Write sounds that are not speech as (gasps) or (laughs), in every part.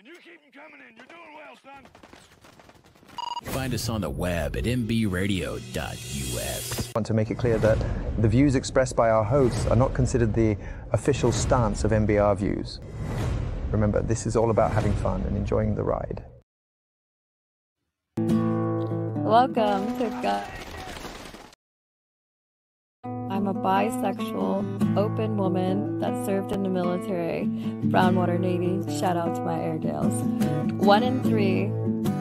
And you keep them coming in. You're doing well, son. Find us on the web at mbradio.us. I want to make it clear that the views expressed by our hosts are not considered the official stance of MBR views. Remember, this is all about having fun and enjoying the ride. Welcome to God. A bisexual, open woman that served in the military, Brownwater Navy. Shout out to my Airedales. One in three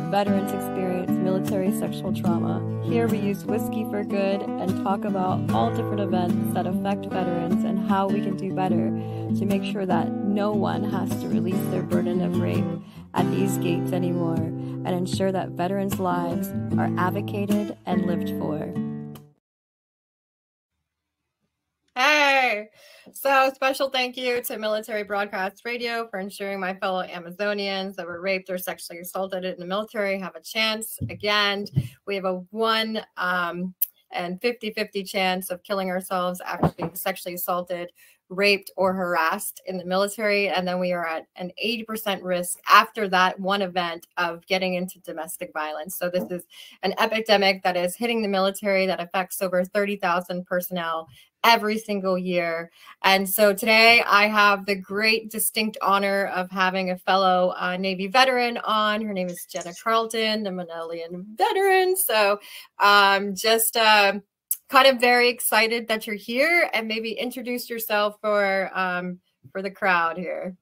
veterans experience military sexual trauma. Here we use whiskey for good and talk about all different events that affect veterans and how we can do better to make sure that no one has to release their burden of rape at these gates anymore and ensure that veterans' lives are advocated and lived for. Hey! So, special thank you to Military Broadcast Radio for ensuring my fellow Amazonians that were raped or sexually assaulted in the military have a chance. Again, we have a one um, and 50 50 chance of killing ourselves after being sexually assaulted, raped, or harassed in the military. And then we are at an 80% risk after that one event of getting into domestic violence. So, this is an epidemic that is hitting the military that affects over 30,000 personnel every single year. And so today I have the great distinct honor of having a fellow uh, Navy veteran on. Her name is Jenna Carlton, a Manelian veteran. So um, just uh, kind of very excited that you're here and maybe introduce yourself for um, for the crowd here.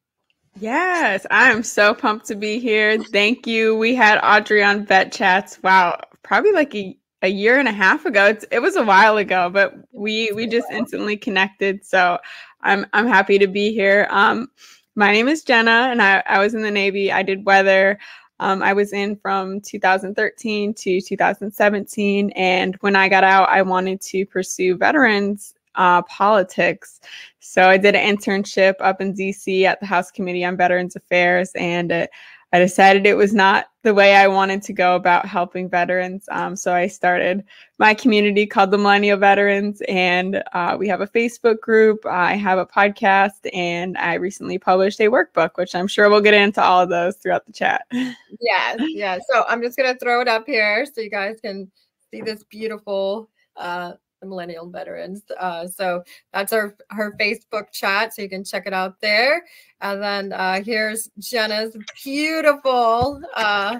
Yes, I am so pumped to be here. Thank you. We had Audrey on Vet Chats. Wow, probably like a a year and a half ago. It's, it was a while ago, but we we just instantly connected. So I'm I'm happy to be here. Um, my name is Jenna, and I, I was in the Navy. I did weather. Um, I was in from 2013 to 2017, and when I got out, I wanted to pursue veterans uh, politics. So I did an internship up in DC at the House Committee on Veterans Affairs, and uh, I decided it was not the way I wanted to go about helping veterans. Um, so I started my community called the Millennial Veterans, and uh, we have a Facebook group. I have a podcast, and I recently published a workbook, which I'm sure we'll get into all of those throughout the chat. (laughs) Yes, yeah. So I'm just gonna throw it up here so you guys can see this beautiful uh, the millennial veterans. Uh, so that's our her Facebook chat, so you can check it out there. And then uh, here's Jenna's beautiful uh,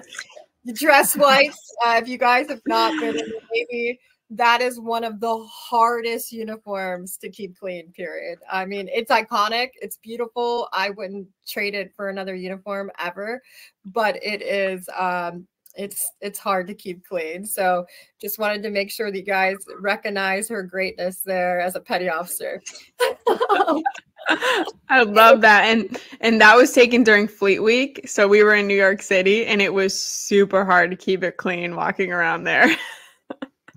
dress whites. Uh, if you guys have not been in the Navy, that is one of the hardest uniforms to keep clean. Period. I mean, it's iconic. It's beautiful. I wouldn't trade it for another uniform ever, but it is. Um, it's it's hard to keep clean. So just wanted to make sure that you guys recognize her greatness there as a petty officer. (laughs) (laughs) I love that. And and that was taken during Fleet Week. So we were in New York City and it was super hard to keep it clean walking around there.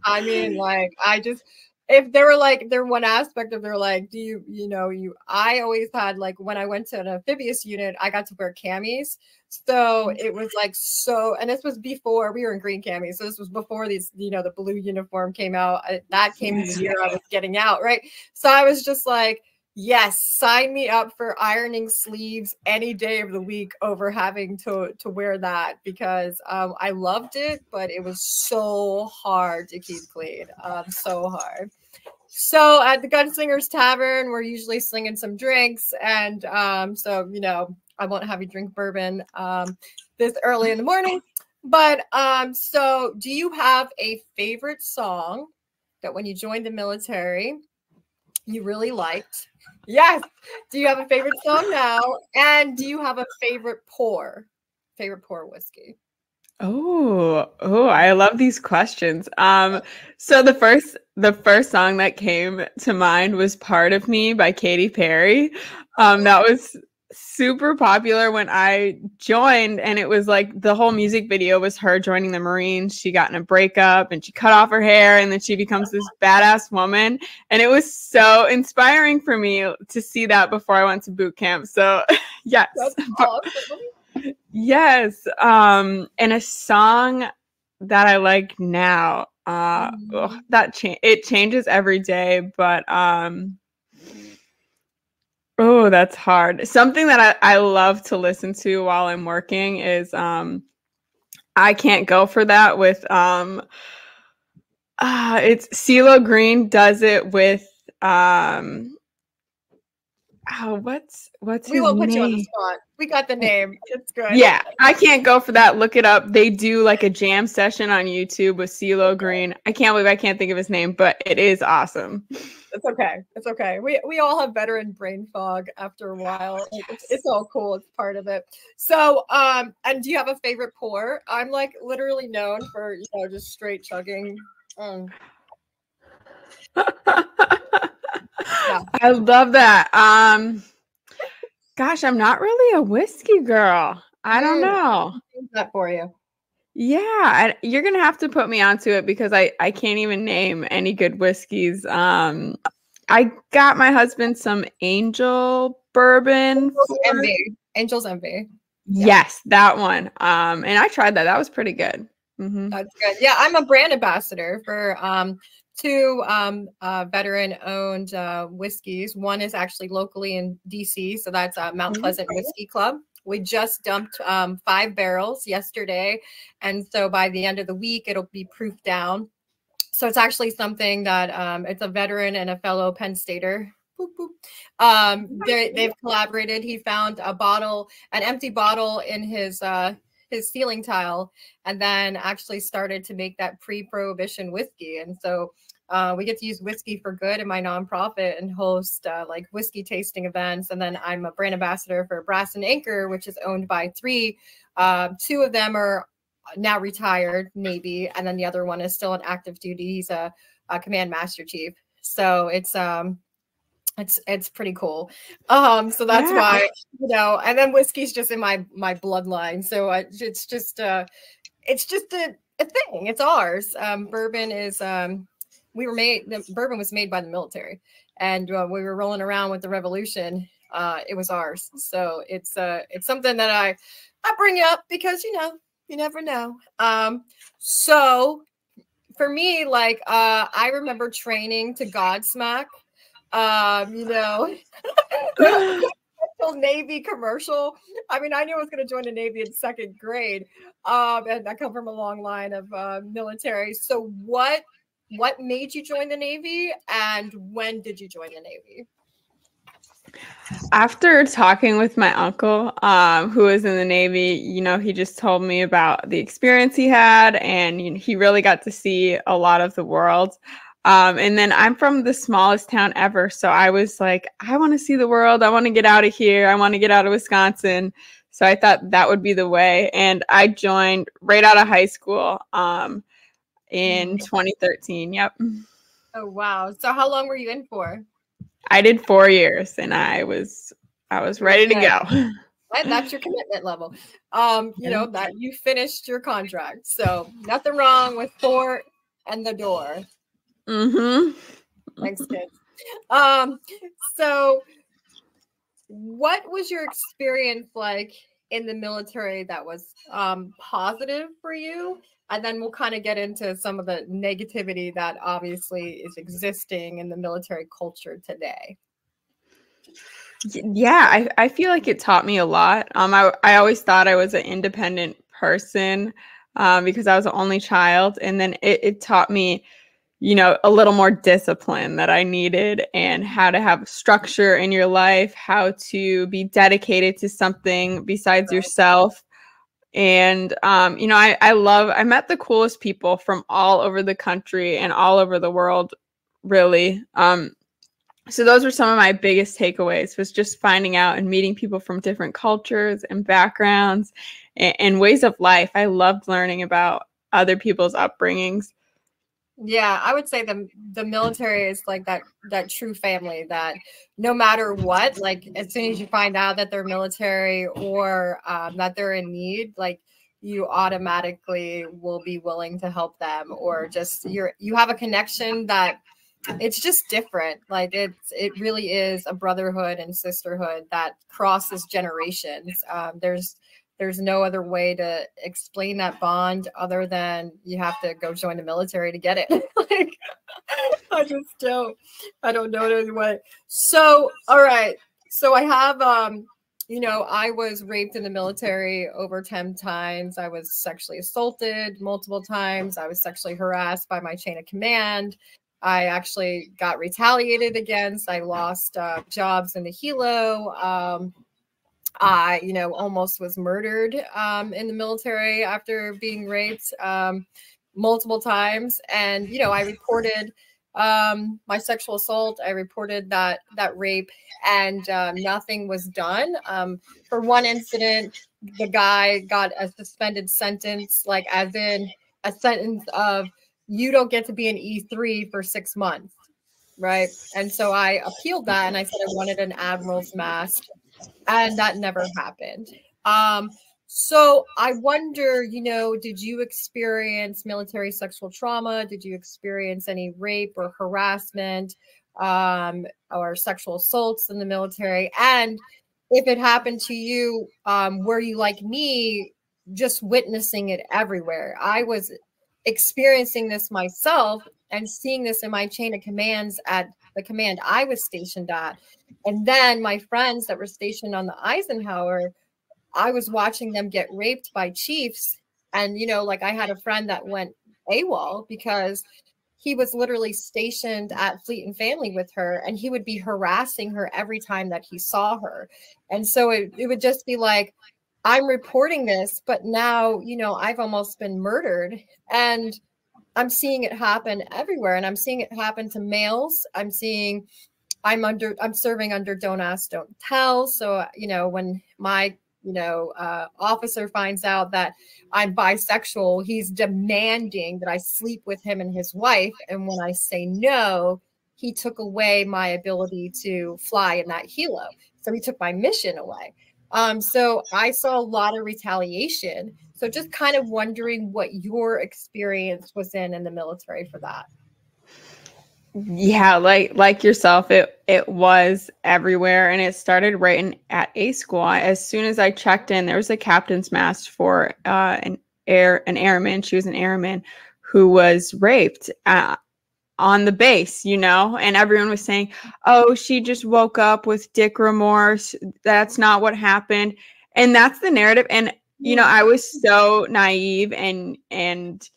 I mean, like I just if they were like there one aspect of their like, do you you know you I always had like when I went to an amphibious unit, I got to wear camis. So mm. it was like so, and this was before we were in green camis. So this was before these, you know, the blue uniform came out. That came the year I was getting out, right? So I was just like, yes, sign me up for ironing sleeves any day of the week over having to to wear that because um, I loved it, but it was so hard to keep clean, um, so hard. So at the Gunslingers Tavern, we're usually slinging some drinks, and um, so you know I won't have you drink bourbon um, this early in the morning. But um, so do you have a favorite song that when you joined the military you really liked? Yes. Do you have a favorite song now? And do you have a favorite pour? Favorite pour whiskey? Oh, oh, I love these questions. Um, so the first the first song that came to mind was Part of Me by Katy Perry. Um, that was super popular when I joined, and it was like the whole music video was her joining the Marines. She got in a breakup and she cut off her hair, and then she becomes this badass woman. And it was so inspiring for me to see that before I went to boot camp. So, (laughs) yes. Awesome. Yes. Um, and a song that I like now. Uh, mm-hmm. ugh, that cha- it changes every day, but um, Oh, that's hard. Something that I, I love to listen to while I'm working is um I can't go for that with um uh it's CeeLo Green does it with um oh what's what's We won't put you on the spot. We got the name. It's good. Yeah, I can't go for that. Look it up. They do like a jam session on YouTube with CeeLo Green. I can't believe I can't think of his name, but it is awesome. It's okay. It's okay. We we all have veteran brain fog after a while. Like, It's, it's all cool. It's part of it. So, um, and do you have a favorite pour? I'm like literally known for you know just straight chugging. Um, (laughs) I love that. Um gosh, I'm not really a whiskey girl. I don't Mm. know. that for you? Yeah, I, you're gonna have to put me onto it because I I can't even name any good whiskeys. Um, I got my husband some Angel bourbon. Angels for- Envy. Angels Envy. Yes, that one. Um, and I tried that. That was pretty good. hmm That's good. Yeah, I'm a brand ambassador for um two um uh veteran owned uh whiskeys. One is actually locally in DC, so that's uh, Mount Mhm. Pleasant Whiskey Club. We just dumped um five barrels yesterday, and so by the end of the week it'll be proof down. So it's actually something that um it's a veteran and a fellow Penn Stater. Um, they they've collaborated. He found a bottle, an empty bottle in his uh his ceiling tile and then actually started to make that pre-prohibition whiskey. And so uh, we get to use whiskey for good in my nonprofit and host uh, like whiskey tasting events. And then i'm a brand ambassador for brass and anchor which is owned by three uh, two of them are now retired navy and then the other one is still on active duty. He's a, a command master chief. So it's um it's it's pretty cool. Um so that's Yeah. why you know and then whiskey's just in my my bloodline. So I, it's just uh it's just a, a thing. It's ours. Um bourbon is um we were made the bourbon was made by the military. And uh, we were rolling around with the revolution uh it was ours. So it's uh it's something that i i bring up because you know you never know. Um so for me like uh i remember training to godsmack um you know (laughs) Navy commercial. I mean, I knew I was going to join the Navy in second grade, um, and I come from a long line of uh, military. So, what what made you join the Navy, and when did you join the Navy? After talking with my uncle, um, who was in the Navy, you know, he just told me about the experience he had, and he really got to see a lot of the world. Um, and then I'm from the smallest town ever, so I was like, I want to see the world. I want to get out of here. I want to get out of Wisconsin. So I thought that would be the way, and I joined right out of high school um, in 2013. Yep, Oh wow! So, how long were you in for? I did four years, and I was I was ready to go. That- That's your commitment level. Um, you know that you finished your contract, so nothing wrong with four and the door. Mm-hmm. Thanks, kids. Um, so what was your experience like in the military that was um positive for you? And then we'll kind of get into some of the negativity that obviously is existing in the military culture today. Yeah, I, I feel like it taught me a lot. Um, I, I always thought I was an independent person um, because I was the only child. And then it, it taught me, you know, a little more discipline that I needed and how to have structure in your life, how to be dedicated to something besides yourself. And, um, you know, I, I love, I met the coolest people from all over the country and all over the world, really. Um, so those were some of my biggest takeaways was just finding out and meeting people from different cultures and backgrounds and, and ways of life i loved learning about other people's upbringings Yeah, I would say the the military is like that that true family that no matter what, like as soon as you find out that they're military or um, that they're in need, like you automatically will be willing to help them or just you're you have a connection that it's just different. Like it's it really is a brotherhood and sisterhood that crosses generations. Um, there's there's no other way to explain that bond other than you have to go join the military to get it (laughs) like i just don't i don't know it anyway. so all right so I have um you know, I was raped in the military over 10 times. I was sexually assaulted multiple times. I was sexually harassed by my chain of command. I actually got retaliated against. I lost uh, jobs in the helo. Um, I, you know, almost was murdered um, in the military after being raped um, multiple times. And, you know, I reported um, my sexual assault. I reported that that rape, and um, nothing was done. Um, for one incident, the guy got a suspended sentence, like as in a sentence of you don't get to be an E3 for six months, right? And so I appealed that, and I said I wanted an admiral's mast, and that never happened. Um, so I wonder, you know, did you experience military sexual trauma? Did you experience any rape or harassment um, or sexual assaults in the military? And if it happened to you, um, were you like me, just witnessing it everywhere? I was experiencing this myself and seeing this in my chain of commands at the command I was stationed at. And then my friends that were stationed on the Eisenhower I was watching them get raped by chiefs. And, you know, like I had a friend that went AWOL because he was literally stationed at Fleet and Family with her, and he would be harassing her every time that he saw her. And so it, it would just be like, I'm reporting this, but now, you know, I've almost been murdered. And I'm seeing it happen everywhere. And I'm seeing it happen to males. I'm seeing I'm under I'm serving under don't ask, don't tell. So, you know, when my you know, uh, officer finds out that I'm bisexual, he's demanding that I sleep with him and his wife. And when I say no, he took away my ability to fly in that helo. So he took my mission away. Um, so I saw a lot of retaliation. So just kind of wondering what your experience was in in the military for that. Yeah like like yourself it it was everywhere and it started right in at a school. As soon as i checked in there was a captain's mast for uh an air an airman. She was an airman who was raped uh, on the base you know and everyone was saying oh she just woke up with dick remorse that's not what happened and that's the narrative and you know i was so naive and and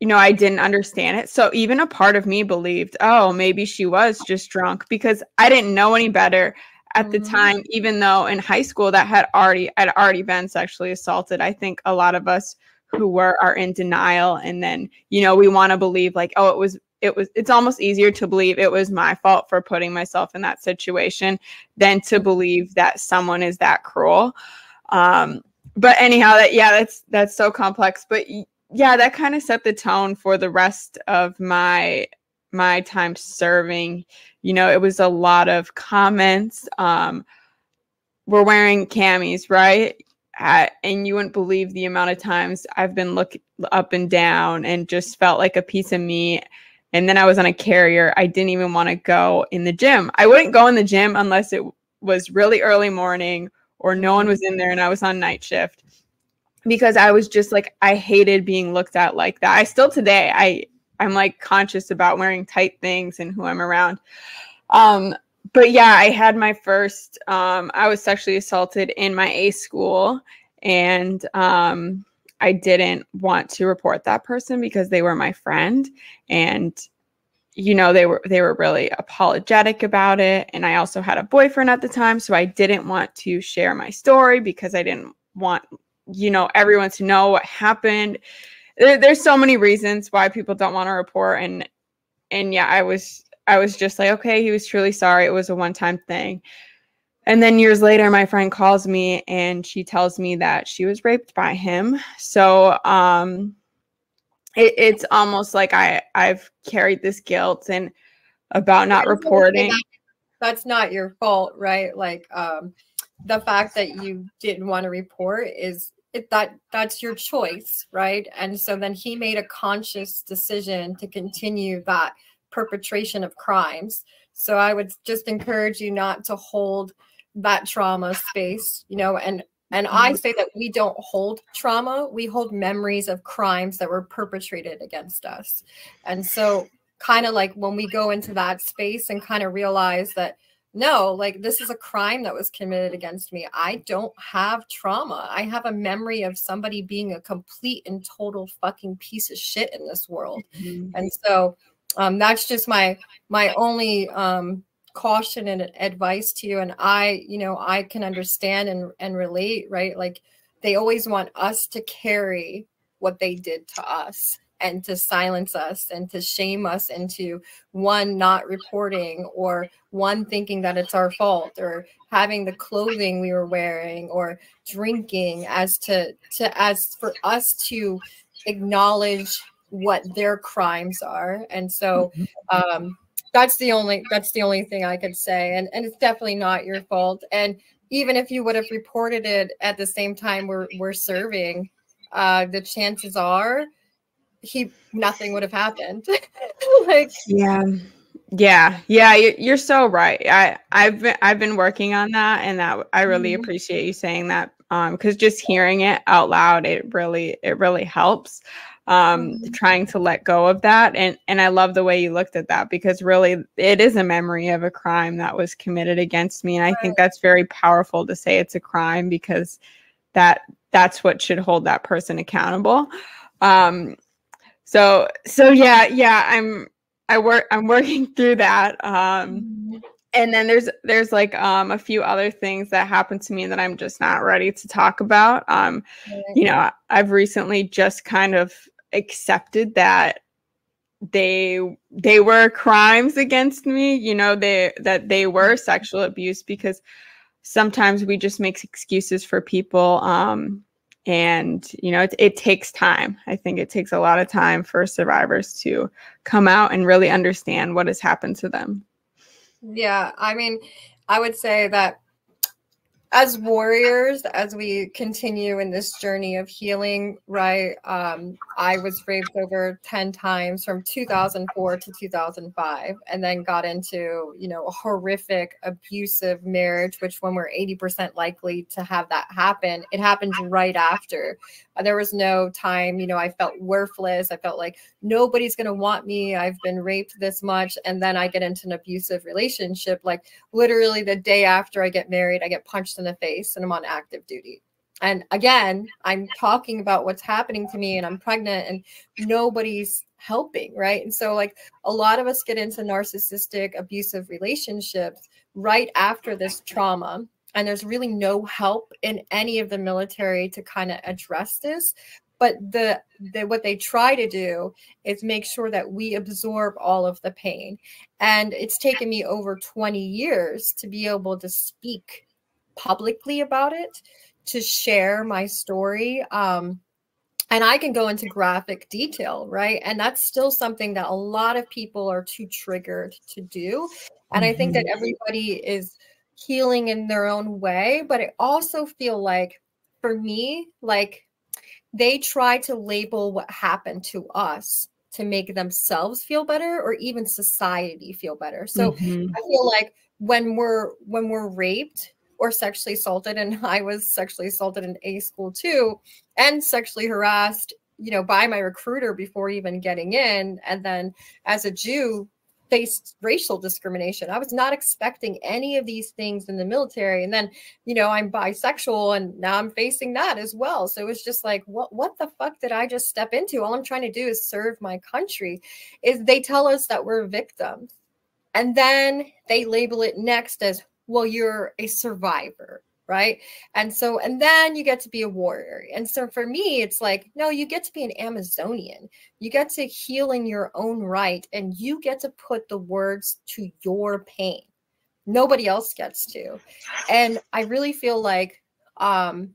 you know, I didn't understand it. So even a part of me believed, oh, maybe she was just drunk because I didn't know any better at the mm-hmm. time, even though in high school that had already had already been sexually assaulted. I think a lot of us who were are in denial and then, you know, we want to believe like, oh, it was it was it's almost easier to believe it was my fault for putting myself in that situation than to believe that someone is that cruel. Um but anyhow that yeah that's that's so complex but yeah, that kind of set the tone for the rest of my my time serving. You know, it was a lot of comments. Um, we're wearing camis, right? Uh, and you wouldn't believe the amount of times I've been looked up and down and just felt like a piece of me. And then I was on a carrier. I didn't even want to go in the gym. I wouldn't go in the gym unless it was really early morning or no one was in there and I was on night shift because I was just like I hated being looked at like that. I still today I I'm like conscious about wearing tight things and who I'm around. Um but yeah, I had my first um I was sexually assaulted in my A school and um I didn't want to report that person because they were my friend and you know they were they were really apologetic about it and I also had a boyfriend at the time so I didn't want to share my story because I didn't want you know everyone to know what happened. There, there's so many reasons why people don't want to report and and yeah i was i was just like okay he was truly sorry it was a one time thing and then years later my friend calls me and she tells me that she was raped by him so um it, it's almost like i i've carried this guilt and about not reporting that's not your fault right like um the fact that you didn't want to report is it, that that's your choice, right? And so then he made a conscious decision to continue that perpetration of crimes. So I would just encourage you not to hold that trauma space, you know, and and I mm-hmm. say that we don't hold trauma, we hold memories of crimes that were perpetrated against us. And so kind of like when we go into that space and kind of realize that no, like this is a crime that was committed against me. I don't have trauma. I have a memory of somebody being a complete and total fucking piece of shit in this world. Mm-hmm. And so um, that's just my my only um, caution and advice to you. And I, you know, I can understand and and relate, right? Like they always want us to carry what they did to us and to silence us and to shame us into one not reporting or one thinking that it's our fault or having the clothing we were wearing or drinking as to to as for us to acknowledge what their crimes are and so mm-hmm. um that's the only that's the only thing i could say and and it's definitely not your fault and even if you would have reported it at the same time we're we're serving uh the chances are he nothing would have happened. (laughs) like yeah. Yeah, yeah, you're so right. I I've been I've been working on that, and that I really mm-hmm. appreciate you saying that. Um, because just hearing it out loud, it really it really helps. Um, trying to let go of that, and and I love the way you looked at that because really it is a memory of a crime that was committed against me, and I think that's very powerful to say it's a crime because that that's what should hold that person accountable. Um, so so yeah yeah i'm i work i'm working (laughs) through that. Um mm-hmm. and then there's there's like um a few other things that happened to me that i'm just not ready to talk about. Um you know i've recently just kind of accepted that they they were crimes against me you know they that they were mm-hmm. sexual abuse because sometimes we just make excuses for people um and you know it, it takes time i think it takes a lot of time for survivors to come out and really understand what has happened to them yeah i mean i would say that as warriors as we continue in this journey of healing right um, i was raped over 10 times from 2004 to 2005 and then got into you know a horrific abusive marriage which when we're 80% likely to have that happen it happened right after. Uh, there was no time you know i felt worthless. I felt like nobody's going to want me. I've been raped this much and then i get into an abusive relationship. Like literally the day after i get married i get punched in the face and i'm on active duty. And again i'm talking about what's happening to me and i'm pregnant and nobody's helping right? And so like a lot of us get into narcissistic abusive relationships right after this trauma and there's really no help in any of the military to kind of address this. But the, the what they try to do is make sure that we absorb all of the pain. And it's taken me over 20 years to be able to speak publicly about it to share my story um, and i can go into graphic detail right and that's still something that a lot of people are too triggered to do and i think that mm-hmm. everybody is healing in their own way but i also feel like for me like they try to label what happened to us to make themselves feel better or even society feel better so mm-hmm. i feel like when we're when we're raped or sexually assaulted and (laughs) i was sexually assaulted in a school too and sexually harassed you know by my recruiter before even getting in and then as a jew faced racial discrimination. I was not expecting any of these things in the military. And then, you know, I'm bisexual and now I'm facing that as well. So it was just like, what what the fuck did I just step into? All I'm trying to do is serve my country. Is they tell us that we're victims. And then they label it next as, well, you're a survivor right? And so, and then you get to be a warrior. And so for me, it's like, no, you get to be an Amazonian. You get to heal in your own right, and you get to put the words to your pain. Nobody else gets to. And I really feel like um,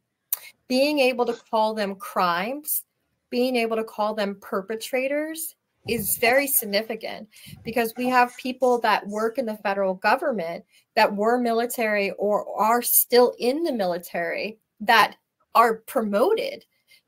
being able to call them crimes, being able to call them perpetrators is very significant because we have people that work in the federal government that were military or are still in the military that are promoted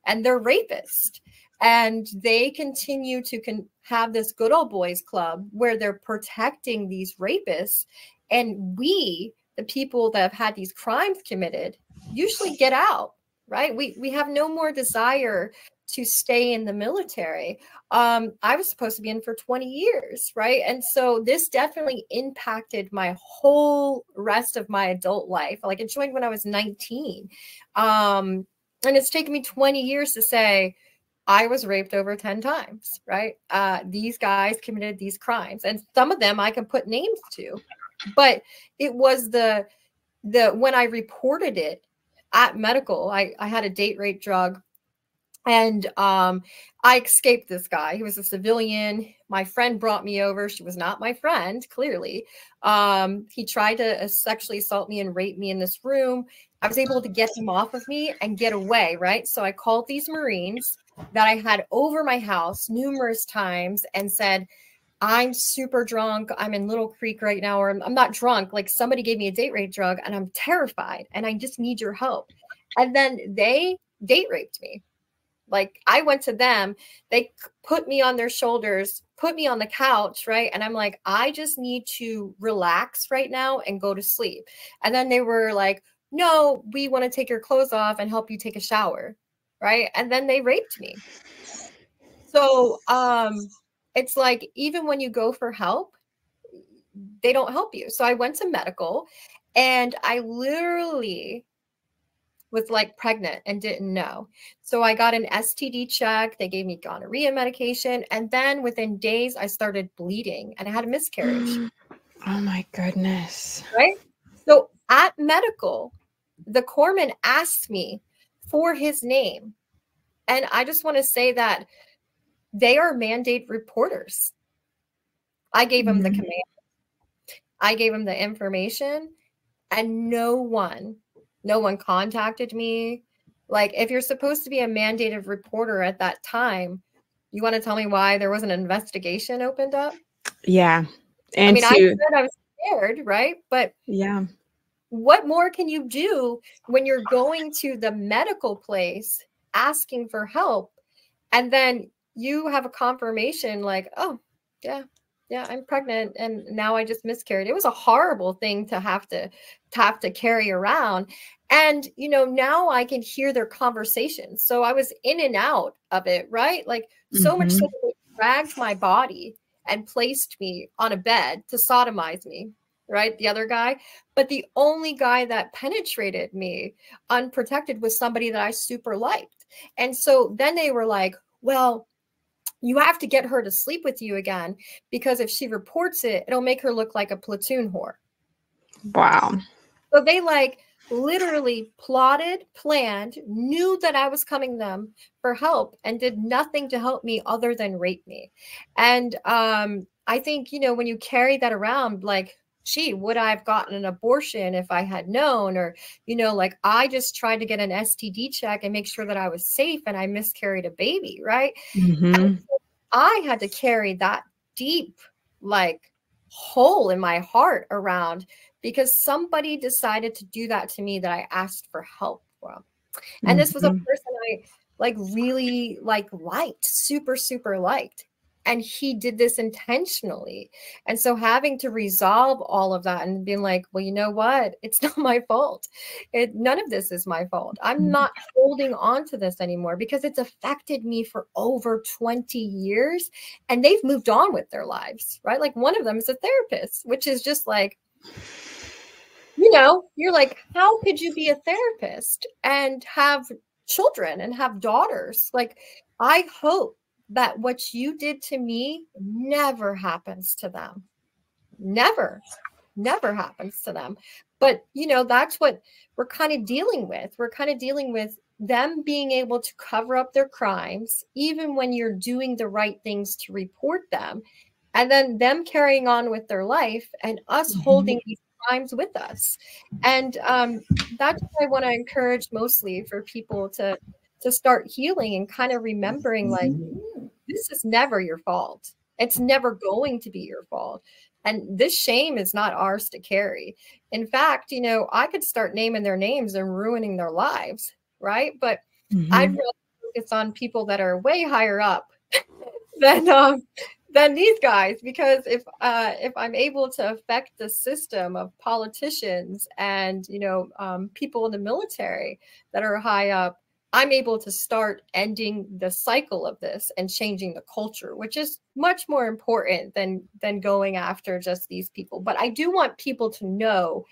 and they're rapists. And they continue to con- have this good old boys club where they're protecting these rapists. And we the people that have had these crimes committed usually get out right? We we have no more desire to stay in the military. Um, I was supposed to be in for 20 years, right? And so this definitely impacted my whole rest of my adult life. Like I joined when I was 19. Um, and it's taken me 20 years to say, I was raped over 10 times, right? Uh, these guys committed these crimes. And some of them I can put names to. But it was the the when I reported it at medical, I, I had a date rape drug and um, I escaped this guy. He was a civilian. My friend brought me over. She was not my friend, clearly. Um, he tried to uh, sexually assault me and rape me in this room. I was able to get him off of me and get away, right? So I called these Marines that I had over my house numerous times and said, I'm super drunk. I'm in Little Creek right now, or I'm, I'm not drunk. Like somebody gave me a date rape drug and I'm terrified and I just need your help. And then they date raped me like I went to them, they put me on their shoulders, put me on the couch, right? And I'm like, I just need to relax right now and go to sleep. And then they were like, no, we want to take your clothes off and help you take a shower, right? And then they raped me. So um it's like even when you go for help, they don't help you. So I went to medical and I literally was like pregnant and didn't know. So I got an STD check. They gave me gonorrhea medication. And then within days, I started bleeding and I had a miscarriage. (gasps) Oh my goodness. Right. So at medical, the corpsman asked me for his name. And I just want to say that they are mandate reporters. I gave him mm-hmm. the command, I gave him the information, and no one no one contacted me. Like, if you're supposed to be a mandated reporter at that time, you want to tell me why there was an investigation opened up? Yeah. And I mean, to, I said I was scared, right? But yeah, what more can you do when you're going to the medical place asking for help and then you have a confirmation like, oh, yeah, yeah i'm pregnant and now i just miscarried it was a horrible thing to have to, to have to carry around and you know now i can hear their conversations so i was in and out of it right like so mm-hmm. much so mm-hmm. they dragged my body and placed me on a bed to sodomize me right the other guy but the only guy that penetrated me unprotected was somebody that i super liked and so then they were like well you have to get her to sleep with you again because if she reports it, it'll make her look like a platoon whore. Wow. So they like literally plotted, planned, knew that I was coming them for help and did nothing to help me other than rape me. And um, I think, you know, when you carry that around, like, gee, would I have gotten an abortion if I had known? Or, you know, like I just tried to get an STD check and make sure that I was safe and I miscarried a baby, right? Mm-hmm. I had to carry that deep, like, hole in my heart around because somebody decided to do that to me that I asked for help from. And mm-hmm. this was a mm-hmm. person I like really like liked, super, super liked and he did this intentionally. And so having to resolve all of that and being like well you know what? It's (laughs) not my fault. It none of this is my fault. I'm mm-hmm. not holding on to this anymore because it's affected me for over 20 years and they've moved on with their lives right? Like one of them is a therapist which is just like you know you're like how could you be a therapist and have children and have daughters? Like i hope that what you did to me never happens to them. Never, never happens to them. But, you know, that's what we're kind of dealing with. We're kind of dealing with them being able to cover up their crimes, even when you're doing the right things to report them, and then them carrying on with their life and us mm-hmm. holding these crimes with us. And um, that's what I want to encourage mostly for people to to start healing and kind of remembering like mm-hmm. this is never your fault it's never going to be your fault and this shame is not ours to carry in fact you know i could start naming their names and ruining their lives right but mm-hmm. i'd really focus on people that are way higher up (laughs) than um than these guys because if uh, if I'm able to affect the system of politicians and you know um, people in the military that are high up, I'm able to start ending the cycle of this and changing the culture, which is much more important than than going after just these people. But I do want people to know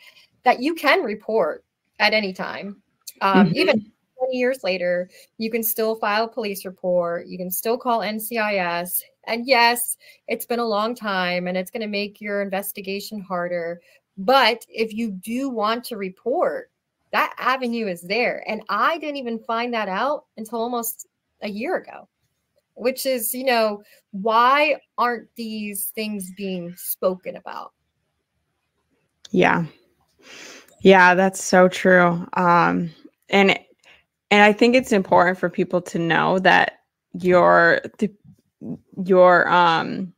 that you can report at any time, um, mm-hmm. even 20 years later. You can still file a police report. You can still call NCIS. And yes, it's been a long time, and it's going to make your investigation harder. But if you do want to report, that avenue is there. And I didn't even find that out until almost a year ago, which is, you know, why aren't these things being spoken about? Yeah. Yeah, that's so true. Um, and and I think it's important for people to know that your your um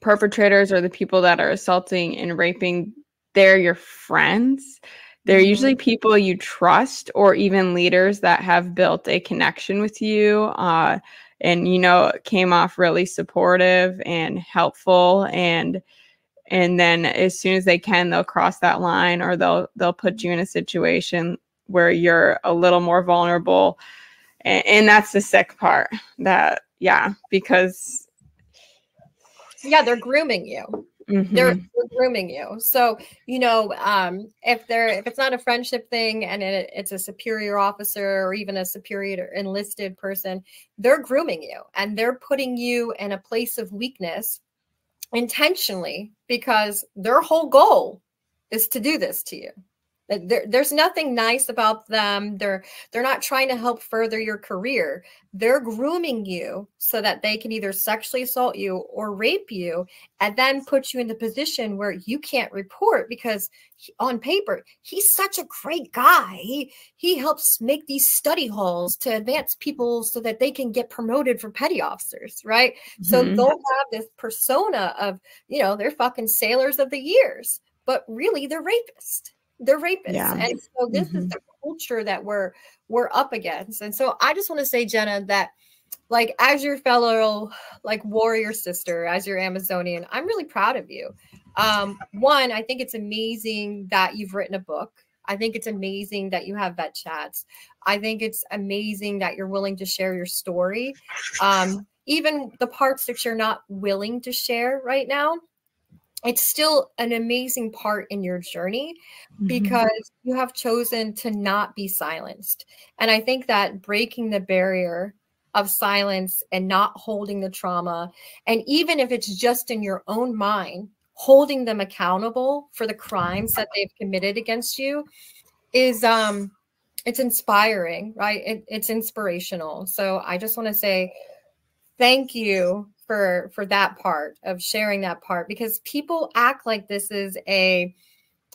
perpetrators or the people that are assaulting and raping they're your friends they're mm-hmm. usually people you trust or even leaders that have built a connection with you uh, and you know came off really supportive and helpful and and then as soon as they can they'll cross that line or they'll they'll put you in a situation where you're a little more vulnerable and, and that's the sick part that yeah because yeah they're grooming you Mm-hmm. They're, grooming you. So, you know, um, if they're if it's not a friendship thing and it, it's a superior officer or even a superior enlisted person, they're grooming you and they're putting you in a place of weakness intentionally because their whole goal is to do this to you. There, there's nothing nice about them. They're they're not trying to help further your career. They're grooming you so that they can either sexually assault you or rape you, and then put you in the position where you can't report because he, on paper he's such a great guy. He he helps make these study halls to advance people so that they can get promoted for petty officers, right? Mm-hmm. So they'll have this persona of you know they're fucking sailors of the years, but really they're rapists they're rapists. Yeah. And so this mm-hmm. is the culture that we're we're up against. And so I just want to say, Jenna, that like as your fellow like warrior sister, as your Amazonian, I'm really proud of you. Um, one, I think it's amazing that you've written a book. I think it's amazing that you have vet chats. I think it's amazing that you're willing to share your story. Um, even the parts that you're not willing to share right now it's still an amazing part in your journey mm-hmm. because you have chosen to not be silenced. And I think that breaking the barrier of silence and not holding the trauma, and even if it's just in your own mind, holding them accountable for the crimes that they've committed against you is um it's inspiring right it, it's inspirational so i just want to say thank you for for that part of sharing that part because people act like this is a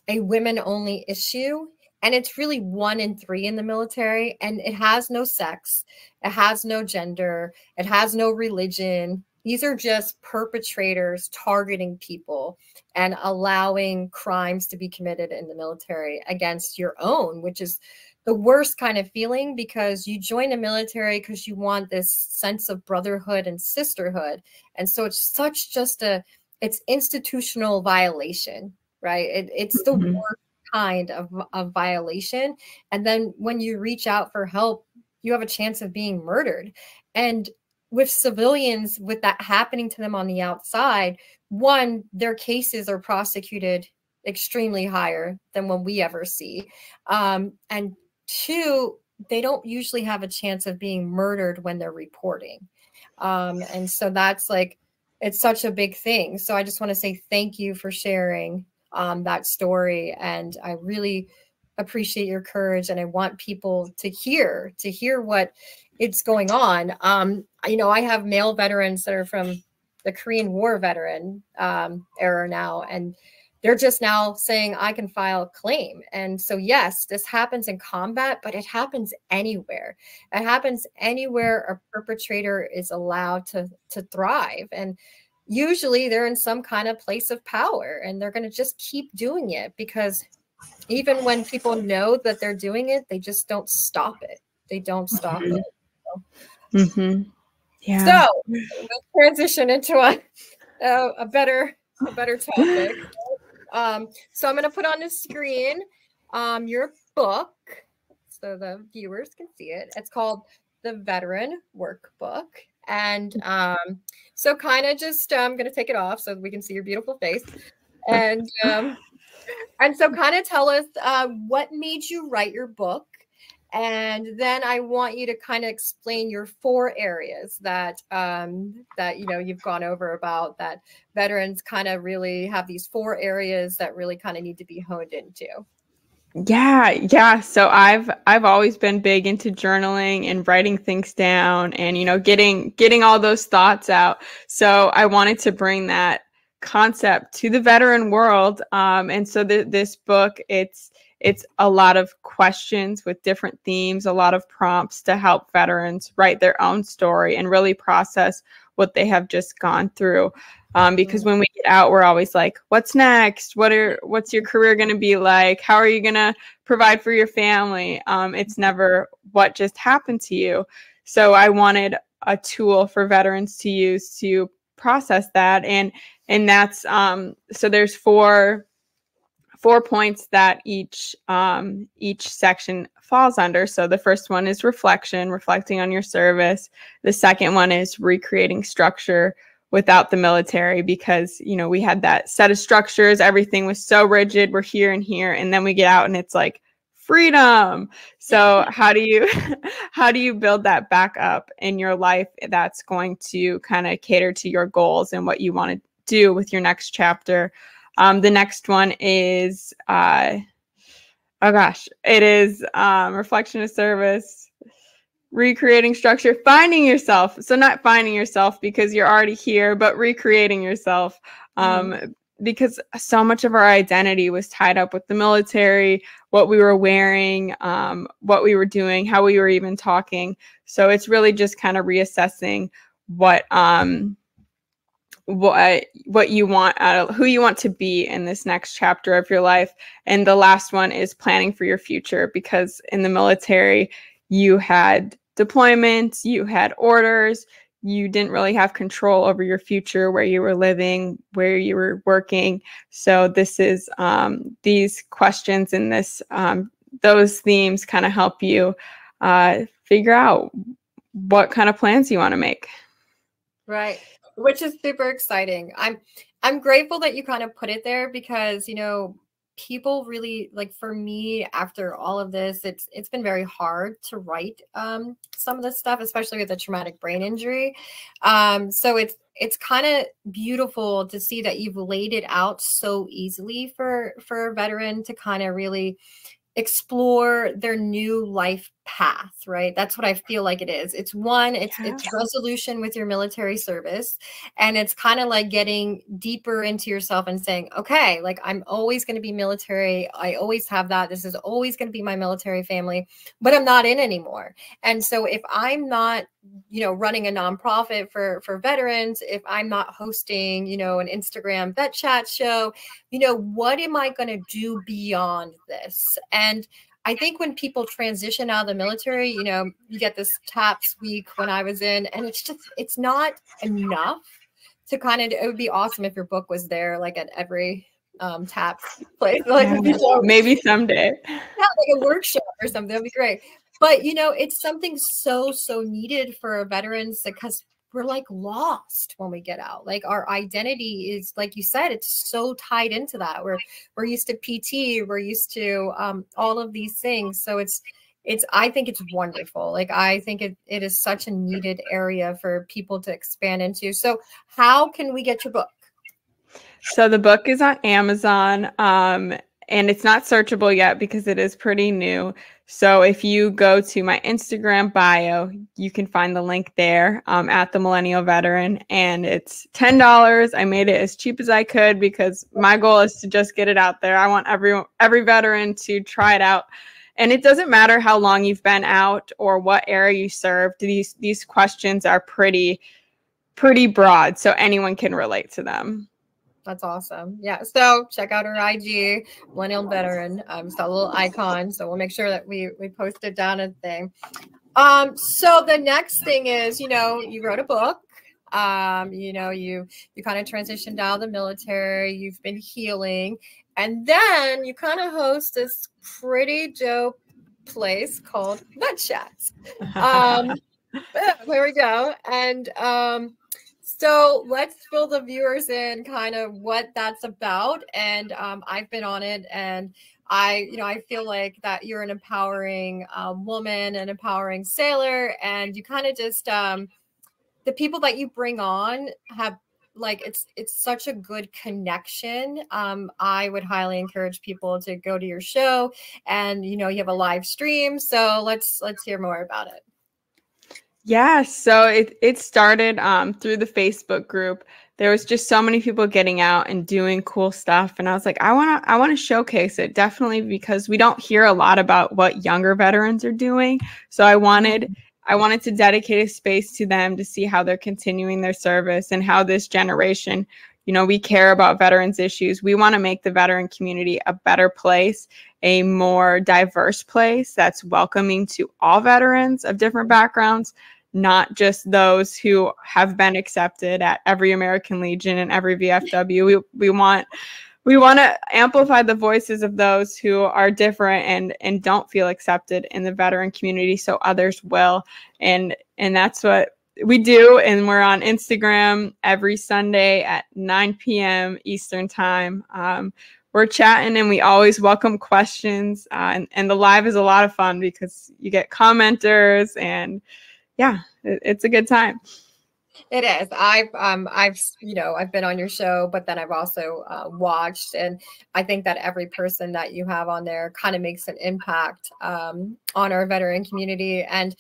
a women only issue and it's really one in three in the military and it has no sex it has no gender it has no religion. These are just perpetrators targeting people and allowing crimes to be committed in the military against your own which is the worst kind of feeling because you join the military because you want this sense of brotherhood and sisterhood. And so it's such just a it's institutional violation right? It, it's the mm-hmm. worst kind of, of violation. And then when you reach out for help you have a chance of being murdered. And with civilians with that happening to them on the outside one their cases are prosecuted extremely higher than what we ever see. Um, and Two, they don't usually have a chance of being murdered when they're reporting. Um, and so that's like, it's such a big thing. So I just want to say thank you for sharing um, that story. And I really appreciate your courage. And I want people to hear, to hear what it's going on. Um, you know, I have male veterans that are from the Korean War veteran um, era now. And they're just now saying I can file a claim. And so, yes, this happens in combat, but it happens anywhere. It happens anywhere a perpetrator is allowed to, to thrive. And usually they're in some kind of place of power and they're going to just keep doing it because even when people know that they're doing it, they just don't stop it. They don't stop mm-hmm. it. So, mm-hmm. Yeah. So we'll transition into a, a, a better a better topic. (laughs) Um, so I'm going to put on the screen um, your book. so the viewers can see it. It's called the Veteran Workbook. And um, so, kind of just, I'm going to take it off so we can see your beautiful face. And um, and so, kind of tell us uh, what made you write your book, and then I want you to kind of explain your four areas that um, that you know you've gone over about that veterans kind of really have these four areas that really kind of need to be honed into. Yeah, yeah. So I've I've always been big into journaling and writing things down and you know getting getting all those thoughts out. So I wanted to bring that concept to the veteran world. Um, and so the, this book it's it's a lot of questions with different themes, a lot of prompts to help veterans write their own story and really process what they have just gone through. Um, because when we get out we're always like what's next? What are what's your career going to be like? How are you going to provide for your family? Um, it's never what just happened to you. So i wanted a tool for veterans to use to process that and and that's um so there's four four points that each um each section falls under. So the first one is reflection reflecting on your service. The second one is recreating structure without the military because you know we had that set of structures. Everything was so rigid. We're here and here. And then we get out and it's like freedom. So (laughs) how do you (laughs) how do you build that back up in your life that's going to kind of cater to your goals and what you want to do with your next chapter um, the next one is uh, oh gosh it is um, reflection of service recreating structure, finding yourself. So not finding yourself because you're already here, but recreating yourself. Um, mm-hmm. Because so much of our identity was tied up with the military, what we were wearing, um, what we were doing, how we were even talking. So it's really just kind of reassessing what um, what what you want out of who you want to be in this next chapter of your life and the last one is planning for your future because in the military you had deployments, you had orders, you didn't really have control over your future, where you were living, where you were working. So this is um, these questions and this um, those themes kind of help you uh, figure out what kind of plans you want to make. Right, which is super exciting. I'm I'm grateful that you kind of put it there because you know people really like for me after all of this it's it's been very hard to write um some of this stuff especially with a traumatic brain injury um so it's it's kind of beautiful to see that you've laid it out so easily for for a veteran to kind of really explore their new life path right? That's what i feel like it is. It's one it's yeah. it's resolution with your military service and it's kind of like getting deeper into yourself and saying okay like i'm always going to be military. I always have that. This is always going to be my military family but i'm not in anymore. And so if i'm not you know running a nonprofit for for veterans if i'm not hosting you know an instagram vet chat show you know what am i going to do beyond this? And I think when people transition out of the military, you know, you get this TAPS week when I was in, and it's just, it's not enough to kind of, it would be awesome if your book was there like at every um TAPS place. Like yeah, maybe someday. Yeah, like a workshop or something. That'd be great. But you know, it's something so, so needed for veterans because we're like lost when we get out. Like our identity is, like you said, it's so tied into that. We're we're used to PT, we're used to um, all of these things. So it's it's I think it's wonderful. Like I think it, it is such a needed area for people to expand into. So how can we get your book? So the book is on Amazon. Um, and it's not searchable yet because it is pretty new. So if you go to my Instagram bio, you can find the link there um, at the Millennial Veteran, and it's ten dollars. I made it as cheap as I could because my goal is to just get it out there. I want every every veteran to try it out, and it doesn't matter how long you've been out or what era you served. These these questions are pretty pretty broad, so anyone can relate to them. That's awesome. Yeah. So check out her IG, Millennial Veteran. Um, it's a little icon. So we'll make sure that we we post it down a thing. Um, so the next thing is, you know, you wrote a book. Um, you know, you you kind of transitioned out of the military, you've been healing, and then you kind of host this pretty dope place called Vet Chats. (laughs) Um, (laughs) there we go. And um, so let's fill the viewers in kind of what that's about. And um, I've been on it and I, you know, I feel like that you're an empowering um, woman, an empowering sailor, and you kind of just um, the people that you bring on have like it's it's such a good connection. Um i would highly encourage people to go to your show and you know you have a live stream. So let's let's hear more about it yeah so it it started um through the facebook group. There was just so many people getting out and doing cool stuff and i was like i want to i want to showcase it definitely because we don't hear a lot about what younger veterans are doing. So i wanted i wanted to dedicate a space to them to see how they're continuing their service and how this generation you know we care about veterans issues. We want to make the veteran community a better place a more diverse place that's welcoming to all veterans of different backgrounds not just those who have been accepted at every American Legion and every VFW. We we want we want to amplify the voices of those who are different and and don't feel accepted in the veteran community so others will and and that's what we do and we're on instagram every sunday at 9 p.m eastern time um, we're chatting and we always welcome questions uh, and, and the live is a lot of fun because you get commenters and yeah, it, it's a good time. It is. I've um I've you know I've been on your show, but then I've also uh, watched, and I think that every person that you have on there kind of makes an impact um, on our veteran community. And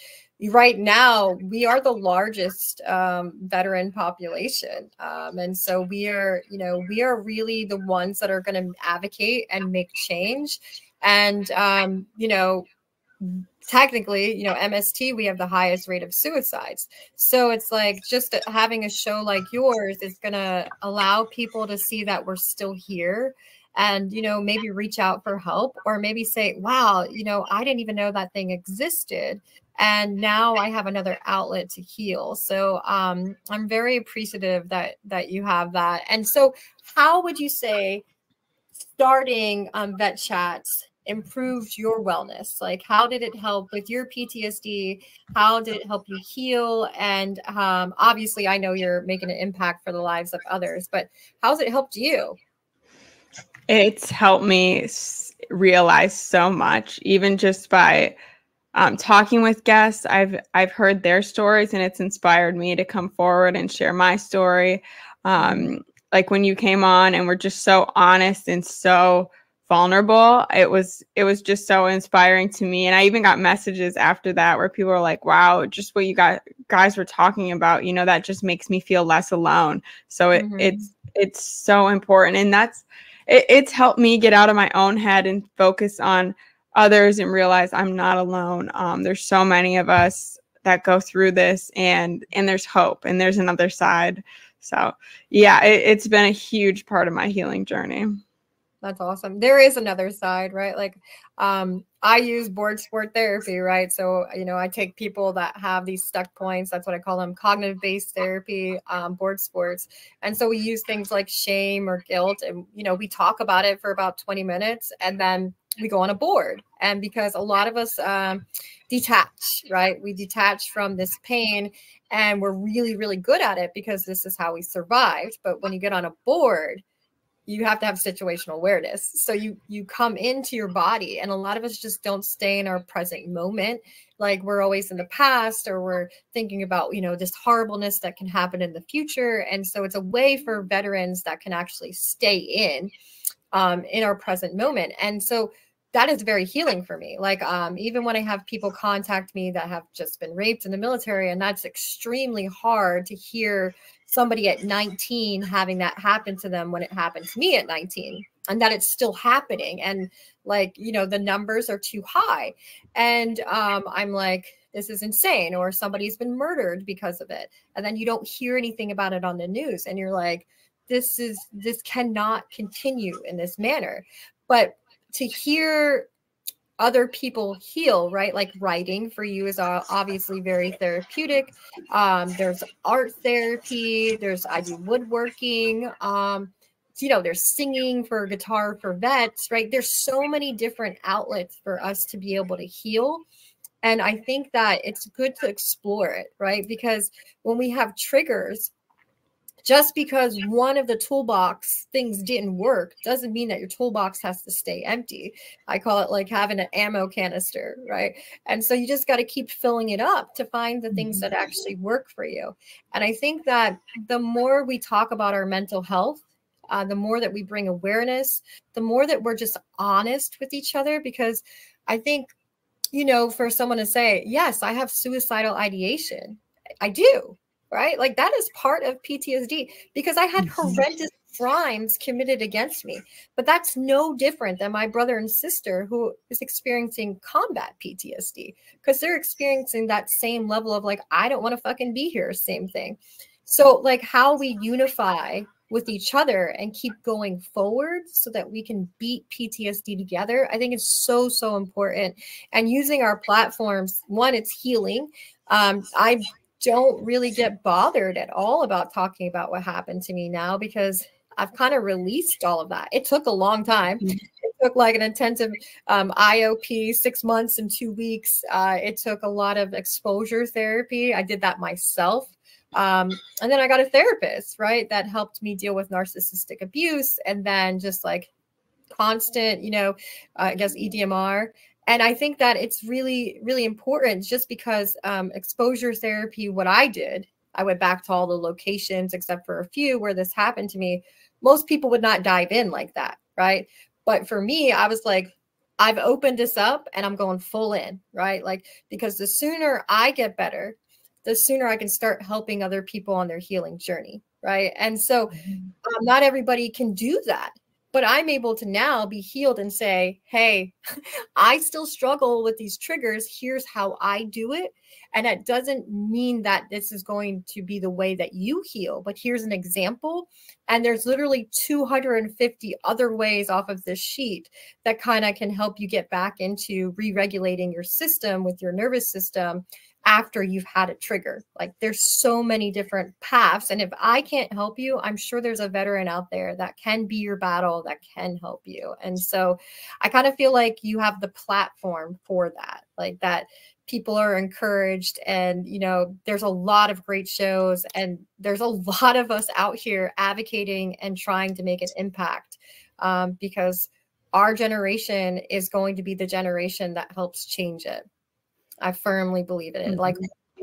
right now, we are the largest um, veteran population, um, and so we are you know we are really the ones that are going to advocate and make change. And um, you know technically, you know, MST, we have the highest rate of suicides. So it's like just having a show like yours is going to allow people to see that we're still here and, you know, maybe reach out for help or maybe say, wow, you know, I didn't even know that thing existed. And now I have another outlet to heal. So um, I'm very appreciative that that you have that. And so, how would you say starting um, vet chats improved your wellness? Like, how did it help with your PTSD? How did it help you heal? And um, obviously, I know you're making an impact for the lives of others, but how's it helped you? It's helped me realize so much, even just by um, talking with guests. I've I've heard their stories, and it's inspired me to come forward and share my story. Um, like when you came on, and we're just so honest and so vulnerable. It was it was just so inspiring to me. And i even got messages after that where people were like wow just what you got guys were talking about you know that just makes me feel less alone. So it, mm-hmm. it's it's so important. And that's it, it's helped me get out of my own head and focus on others and realize i'm not alone. Um, there's so many of us that go through this and and there's hope and there's another side. So yeah it, it's been a huge part of my healing journey that's awesome. There is another side, right? Like um I use board sport therapy, right? So, you know, I take people that have these stuck points. That's what I call them cognitive based therapy, um, board sports. And so we use things like shame or guilt. And, you know, we talk about it for about 20 minutes and then we go on a board. And because a lot of us um, detach, right? We detach from this pain and we're really, really good at it because this is how we survived. But when you get on a board, you have to have situational awareness. So you you come into your body and a lot of us just don't stay in our present moment. Like we're always in the past or we're thinking about you know this horribleness that can happen in the future. And so it's a way for veterans that can actually stay in um, in our present moment. And so that is very healing for me. Like um, even when i have people contact me that have just been raped in the military and that's extremely hard to hear somebody at 19 having that happen to them when it happened to me at 19 and that it's still happening and like you know the numbers are too high. And um, i'm like this is insane or somebody's been murdered because of it and then you don't hear anything about it on the news and you're like this is this cannot continue in this manner. But to hear other people heal, right? Like writing for you is obviously very therapeutic. Um, there's art therapy. There's I do woodworking. Um, you know, there's singing for guitar for vets, right? There's so many different outlets for us to be able to heal. And I think that it's good to explore it, right? Because when we have triggers, just because one of the toolbox things didn't work doesn't mean that your toolbox has to stay empty. I call it like having an ammo canister, right? And so you just got to keep filling it up to find the things that actually work for you. And I think that the more we talk about our mental health, uh, the more that we bring awareness, the more that we're just honest with each other, because I think, you know, for someone to say, yes, I have suicidal ideation, I do right? Like that is part of PTSD because I had mm-hmm. horrendous crimes committed against me. But that's no different than my brother and sister who is experiencing combat PTSD because they're experiencing that same level of like, I don't want to fucking be here, same thing. So, like, how we unify with each other and keep going forward so that we can beat PTSD together, I think is so, so important. And using our platforms, one, it's healing. Um, I don't really get bothered at all about talking about what happened to me now because I've kind of released all of that. It took a long time. Mm-hmm. It took like an intensive um, IOP, six months and two weeks. Uh, it took a lot of exposure therapy. I did that myself. Um, and then I got a therapist, right, that helped me deal with narcissistic abuse and then just like constant, you know, uh, I guess EDMR and i think that it's really really important just because um, exposure therapy what i did i went back to all the locations except for a few where this happened to me. Most people would not dive in like that right? But for me i was like i've opened this up and i'm going full in right? Like because the sooner i get better the sooner i can start helping other people on their healing journey right? And so mm-hmm. um, not everybody can do that but I'm able to now be healed and say, hey, (laughs) I still struggle with these triggers. Here's how I do it. And that doesn't mean that this is going to be the way that you heal, but here's an example. And there's literally 250 other ways off of this sheet that kind of can help you get back into re regulating your system with your nervous system after you've had a trigger. Like there's so many different paths. And if I can't help you, I'm sure there's a veteran out there that can be your battle, that can help you. And so I kind of feel like you have the platform for that, like that people are encouraged. And, you know, there's a lot of great shows and there's a (laughs) lot of us out here advocating and trying to make an impact um, because our generation is going to be the generation that helps change it. I firmly believe in it. Mm-hmm. Like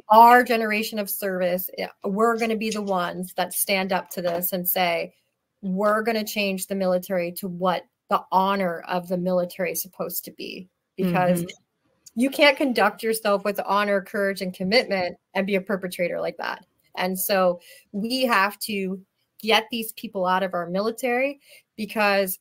our generation of service, we're going to be the ones that stand up to this and say, we're going to change the military to what the honor of the military is supposed to be. Because mm-hmm. you can't conduct yourself with honor, courage, and commitment and be a perpetrator like that. And so we have to get these people out of our military because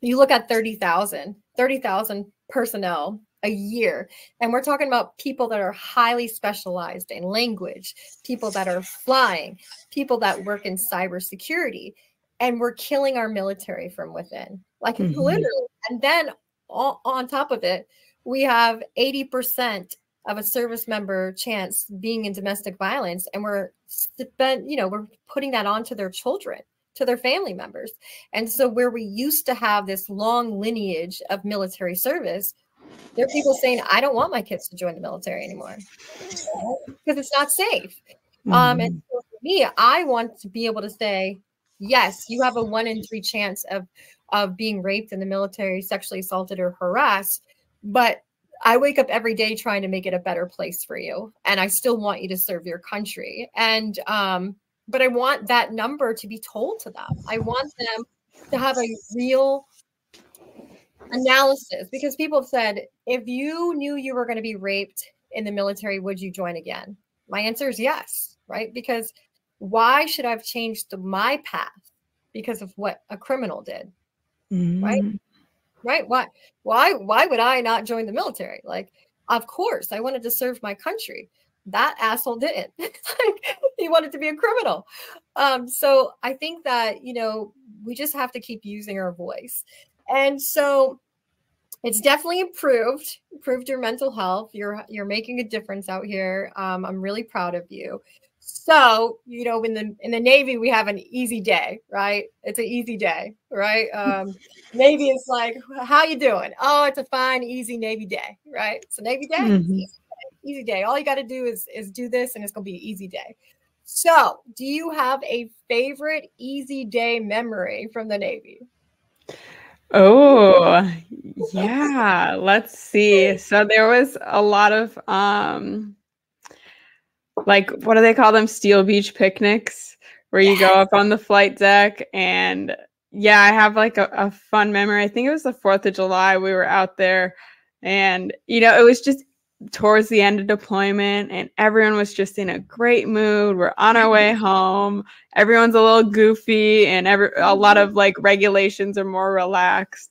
you look at 30,000, 30,000 personnel a year. And we're talking about people that are highly specialized in language, people that are flying, people that work in cybersecurity. And we're killing our military from within, like mm-hmm. literally. And then on, on top of it, we have 80% of a service member chance being in domestic violence. And we're spent, you know, we're putting that onto their children to their family members. And so, where we used to have this long lineage of military service, there are people saying, I don't want my kids to join the military anymore because it's not safe. Mm-hmm. Um, and mm-hmm. for me, I want to be able to say, yes, you have a one in three chance of of being raped in the military, sexually assaulted, or harassed. But I wake up every day trying to make it a better place for you, and I still want you to serve your country. And um, but I want that number to be told to them. I want them to have a real analysis because people have said if you knew you were going to be raped in the military would you join again? My answer is yes right? Because why should i've changed the, my path because of what a criminal did mm-hmm. right right? Why why why would i not join the military? Like of course i wanted to serve my country. That asshole didn't. (laughs) Like he wanted to be a criminal. Um so i think that you know we just have to keep using our voice and so it's definitely improved, improved your mental health. You're you're making a difference out here. Um, I'm really proud of you. So, you know, in the in the Navy, we have an easy day, right? It's an easy day, right? Um, (laughs) Navy is like, how you doing? Oh, it's a fine, easy Navy day, right? A Navy day, Mhm. day, easy day. All you got to do is is do this, and it's gonna be an easy day. So, do you have a favorite easy day memory from the Navy? Oh, yeah. Let's see. So there was a lot of um like what do they call them? Steel Beach picnics where you go up on the flight deck and yeah, I have like a, a fun memory. I think it was the 4th of July we were out there and you know, it was just towards the end of deployment and everyone was just in a great mood. We're on our way home. Everyone's a little goofy and every a lot of like regulations are more relaxed.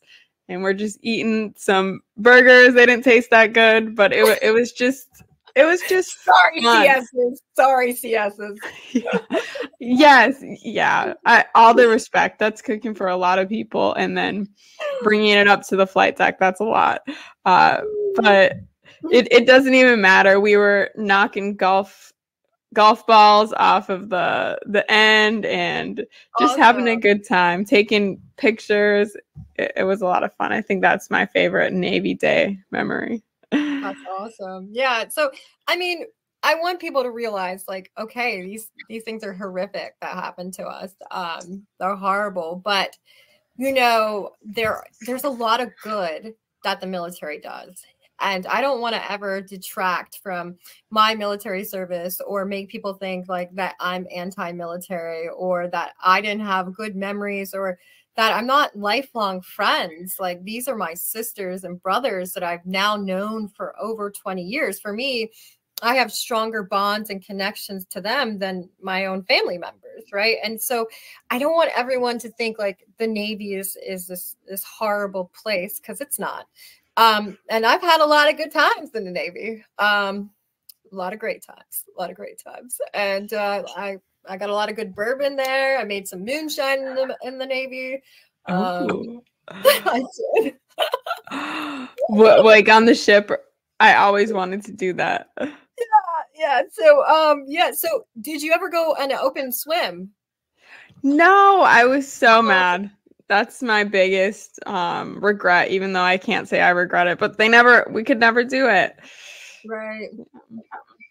And we're just eating some burgers. They didn't taste that good, but it it was just it was just (laughs) Sorry, fun. CSs. Sorry, CSs. (laughs) yes, yeah. I, all the respect. That's cooking for a lot of people, and then bringing it up to the flight deck. That's a lot. Uh, but (laughs) it, it doesn't even matter. We were knocking golf golf balls off of the the end and just having a good time, taking pictures. It, it was a lot of fun. I think that's my favorite Navy Day memory. That's (laughs) awesome. Yeah. So, I mean, I want people to realize, like, okay, these these things are horrific that happened to us. Um, they're horrible, but you know, there there's a lot of good that the military does. And I don't want to ever detract from my military service or make people think like that I'm anti-military or that I didn't have good memories or that I'm not lifelong friends. Like these are my sisters and brothers that I've now known for over 20 years. For me, I have stronger bonds and connections to them than my own family members, right? And so I don't want everyone to think like the Navy is is this this horrible place because it's not. Um, and I've had a lot of good times in the Navy. Um, a lot of great times, a lot of great times, and uh, I I got a lot of good bourbon there. I made some moonshine in the in the Navy. Um, (laughs) I did. (laughs) What, like on the ship, I always wanted to do that. (laughs) Yeah, yeah. So um yeah. So did you ever go on an open swim? No, I was so mad. That's my biggest um regret, even though I can't say I regret it, but they never we could never do it. Right.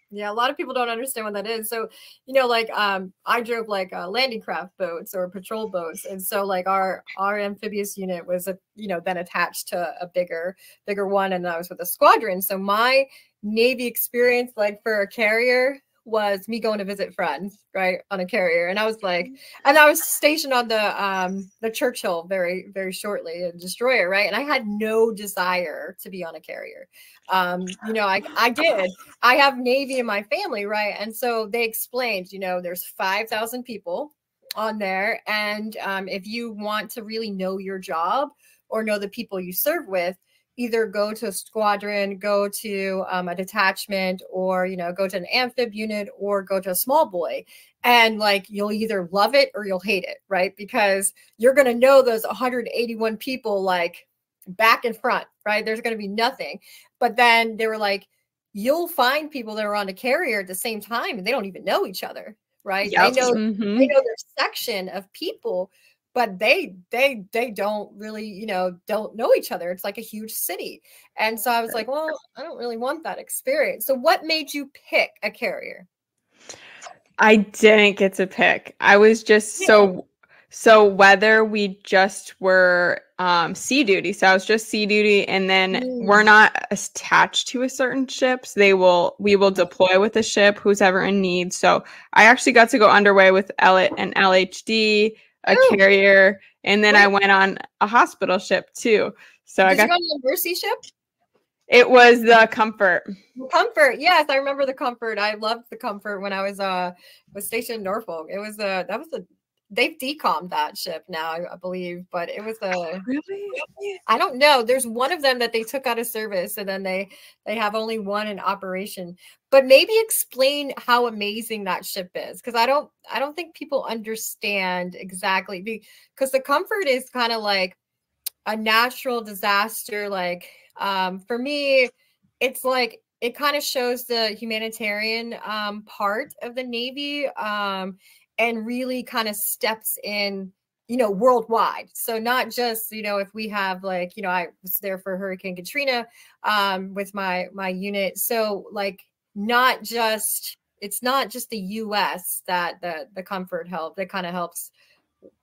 Yeah, a lot of people don't understand what that is. So, you know, like um I drove like uh, landing craft boats or patrol boats. And so like our our amphibious unit was a you know then attached to a bigger bigger one and I was with a squadron. So my Navy experience like for a carrier was me going to visit friends, right, on a carrier. And I was like, and I was stationed on the um the Churchill very, very shortly, a destroyer, right? And I had no desire to be on a carrier. Um, you know, I I did. I have Navy in my family, right? And so they explained, you know, there's 5,000 people on there. And um, if you want to really know your job or know the people you serve with, either go to a squadron, go to um, a detachment, or, you know, go to an amphib unit or go to a small boy. And like you'll either love it or you'll hate it, right? Because you're going to know those 181 people like back and front, right? There's going to be nothing. But then they were like, you'll find people that are on a carrier at the same time and they don't even know each other, right? Yep. They know Mhm. they know their section of people, but they they they don't really, you know, don't know each other. It's like a huge city. And so I was like, well, I don't really want that experience. So what made you pick a carrier? I didn't get to pick. I was just so so whether we just were um sea duty. So I was just sea duty and then we're Mm. not attached to a certain ship. So they will we will deploy with the ship who's ever in need. So I actually got to go underway with L- and LHD, a Ooh. carrier, and then I went on a hospital ship too. So I Did you got go on the Mercy ship? it was the comfort. Comfort. Yes, I remember the comfort. I loved the comfort when I was uh was stationed in Norfolk. It was a that was a they've decommed that ship now, I, I believe, but it was a Really? I don't know. There's one of them that they took out of service and then they they have only one in operation. But maybe explain how amazing that ship is because I don't I don't think people understand exactly because the comfort is kind of like a natural disaster like um for me it's like it kind of shows the humanitarian um, part of the Navy um, and really kind of steps in you know worldwide. So not just you know if we have like you know i was there for hurricane katrina um with my my unit. So like not just it's not just the us that the the comfort help that kind of helps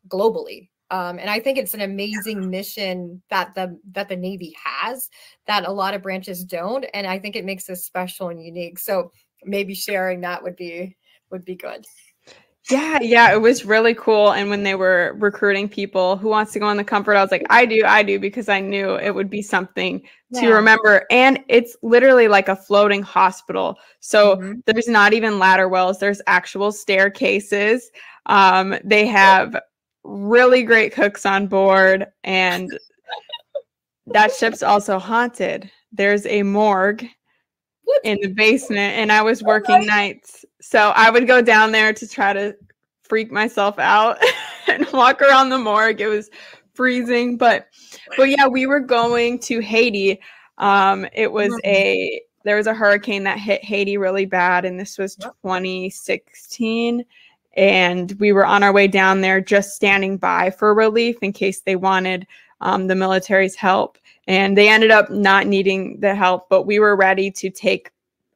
globally um, and i think it's an amazing mission that the that the navy has that a lot of branches don't and i think it makes us special and unique so maybe sharing that would be would be good yeah, yeah, it was really cool. And when they were recruiting people who wants to go on the comfort, I was like, I do, I do, because I knew it would be something yeah. to remember. And it's literally like a floating hospital. So mm-hmm. there's not even ladder wells, there's actual staircases. Um, they have really great cooks on board, and (laughs) that ship's also haunted. There's a morgue in the basement and I was working nights. So I would go down there to try to freak myself out (laughs) and walk around the morgue. It was freezing, but but yeah, we were going to Haiti. Um it was mm-hmm. a there was a hurricane that hit Haiti really bad and this was 2016 and we were on our way down there just standing by for relief in case they wanted um, the military's help and they ended up not needing the help but we were ready to take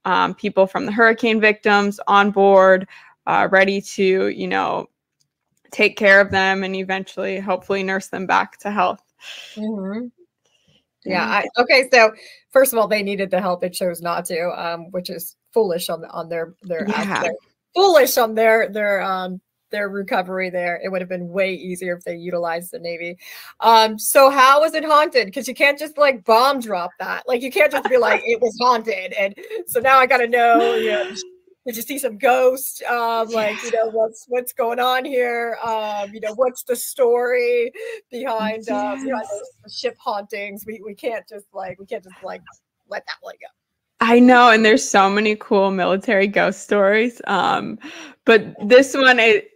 um, people from the hurricane victims on board uh, ready to you know take care of them and eventually hopefully nurse them back to health mm-hmm. yeah I, okay so first of all they needed the help they chose not to um, which is foolish on on their their, yeah. their foolish on their their um their recovery there. It would have been way easier if they utilized the Navy. Um, so how was it haunted? Because you can't just like bomb drop that. Like you can't just be like it was haunted. And so now I gotta know, you know, did you see some ghosts? Um, like, you know, what's what's going on here? Um, you know, what's the story behind uh ship hauntings? We we can't just like we can't just like let that one go. I know, and there's so many cool military ghost stories. Um, but this one, it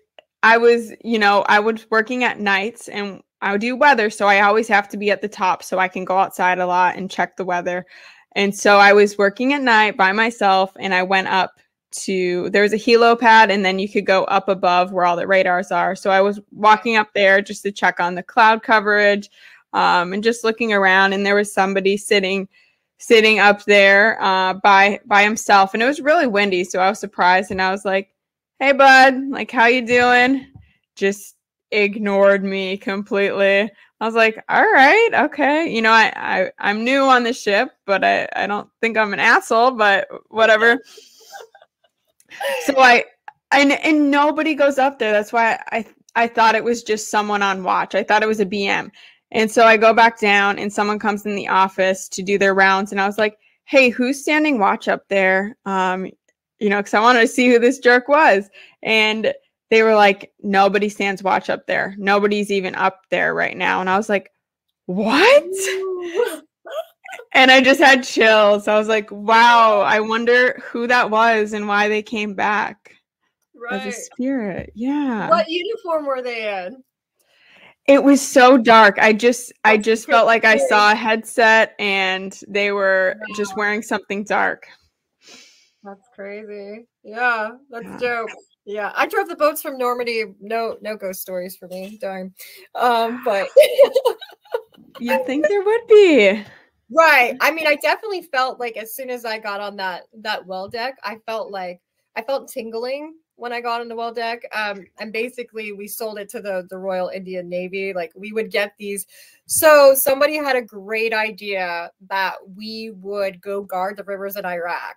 I was, you know, I was working at nights and I would do weather. So I always have to be at the top so I can go outside a lot and check the weather. And so I was working at night by myself and I went up to there was a helo pad and then you could go up above where all the radars are. So I was walking up there just to check on the cloud coverage um, and just looking around and there was somebody sitting sitting up there uh, by by himself and it was really windy so I was surprised and I was like hey bud like how you doing? Just ignored me completely. I was like all right okay you know i, I i'm new on the ship but i i don't think i'm an asshole but whatever so i and and nobody goes up there that's why i i thought it was just someone on watch i thought it was a bm and so i go back down and someone comes in the office to do their rounds and i was like hey who's standing watch up there um you know, because I wanted to see who this jerk was. And they were like, nobody stands watch up there. Nobody's even up there right now. And I was like, what? And I just had chills. I was like, wow, I wonder who that was and why they came back. Right. As a spirit. Yeah. What uniform were they in? It was so dark. I just That's I just felt like I saw a headset and they were wow. just wearing something dark. That's crazy. Yeah, that's yeah. dope. Yeah, I drove the boats from Normandy. No, no ghost stories for me. Darn. Um, but you'd think there would be. Right. I mean, I definitely felt like as soon as I got on that that well deck, I felt like I felt tingling when I got on the well deck. Um, and basically we sold it to the the Royal Indian Navy. Like we would get these. So somebody had a great idea that we would go guard the rivers in Iraq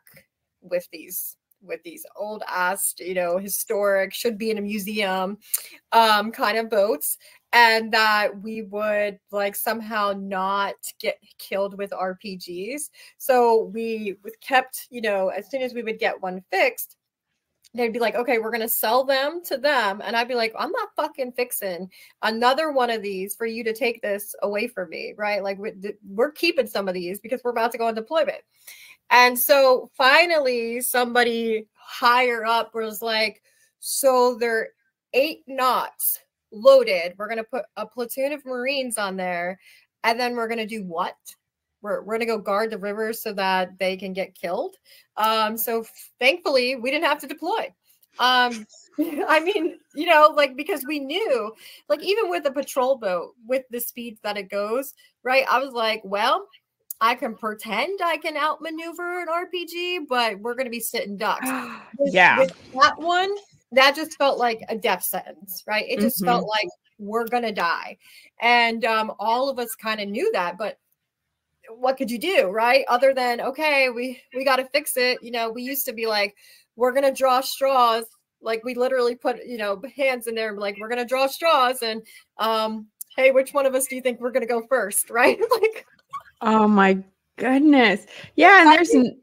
with these with these old ass you know historic should be in a museum um kind of boats and that we would like somehow not get killed with rpgs so we kept you know as soon as we would get one fixed they'd be like, okay, we're going to sell them to them. And I'd be like, I'm not fucking fixing another one of these for you to take this away from me, right? Like, we're keeping some of these because we're about to go on deployment. And so finally, somebody higher up was like, so they're eight knots loaded. We're going to put a platoon of Marines on there. And then we're going to do what? we're, we're gonna go guard the river so that they can get killed. Um, so thankfully we didn't have to deploy. Um, (laughs) I mean, you know, like because we knew, like even with a patrol boat, with the speeds that it goes, right? I was like, well, I can pretend I can outmaneuver an RPG, but we're going to be sitting ducks. (gasps) With, yeah. With that one, that just felt like a death sentence, right? It just Mhm. felt like we're going to die. And um, all of us kind of knew that, but what could you do, right? Other than, okay, we we got to fix it. You know, we used to be like, we're going to draw straws. Like we literally put, you know, hands in there and like, we're going to draw straws and um hey, which one of us do you think we're going to go first, (laughs) right? like Oh my goodness. Yeah, and there's n-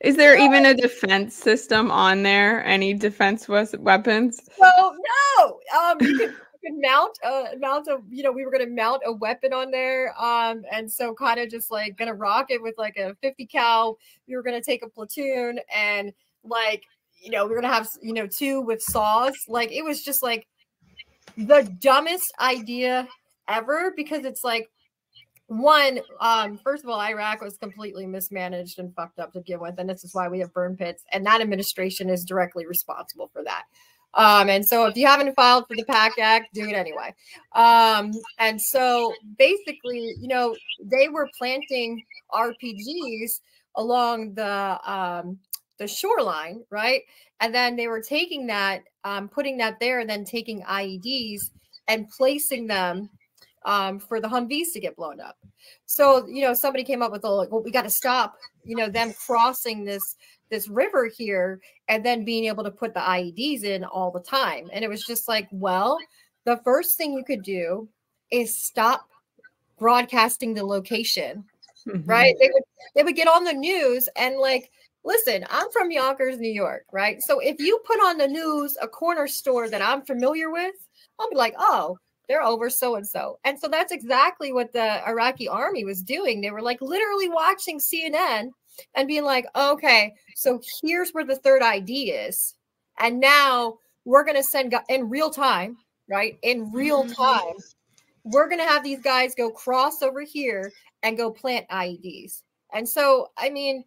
is there even a defense system on there? Any defense was weapons? So no, um, you could, you could mount a mount a you know we were gonna mount a weapon on there, um, and so kind of just like gonna rock it with like a 50 cal. We were gonna take a platoon and like you know we are gonna have you know two with saws. Like it was just like the dumbest idea ever because it's like one um first of all iraq was completely mismanaged and fucked up to begin with and this is why we have burn pits and that administration is directly responsible for that. Um and so if you haven't filed for the PACT Act do it anyway. Um and so basically you know they were planting rpgs along the um the shoreline right? And then they were taking that um putting that there and then taking ieds and placing them um, for the Humvees to get blown up. So you know, somebody came up with a like, well, we got to stop, you know, them crossing this this river here and then being able to put the IEDs in all the time. And it was just like, well, the first thing you could do is stop broadcasting the location, Mhm. right? They would they would get on the news and like listen, I'm from Yonkers, New York, right? So if you put on the news a corner store that I'm familiar with, I'll be like, oh, they're over so and so. And so that's exactly what the Iraqi army was doing. They were like literally watching CNN and being like, okay, so here's where the third ID is. And now we're going to send in real time, right? In real time, we're going to have these guys go cross over here and go plant IEDs. And so, I mean,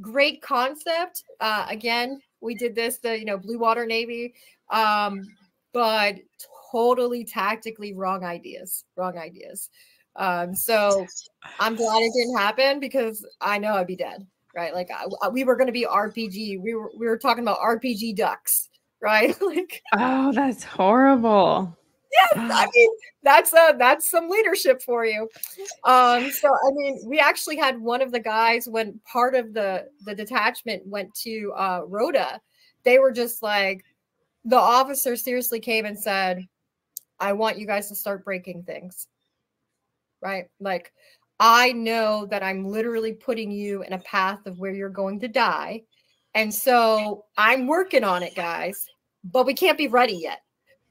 great concept. Uh, again, we did this, the, you know, Blue Water Navy, um, but totally tactically wrong ideas, wrong ideas. Um, so I'm glad it didn't happen because I know I'd be dead, right? Like I, we were going to be RPG. We were we were talking about RPG ducks, (laughs) right? like Oh, that's horrible. yes, I mean that's uh that's some leadership for you. Um, so I mean, we actually had one of the guys when part of the the detachment went to uh Rota, they were just like the officer seriously came and said, I want you guys to start breaking things. Right? Like I know that I'm literally putting you in a path of where you're going to die. And so I'm working on it, guys, but we can't be ready yet.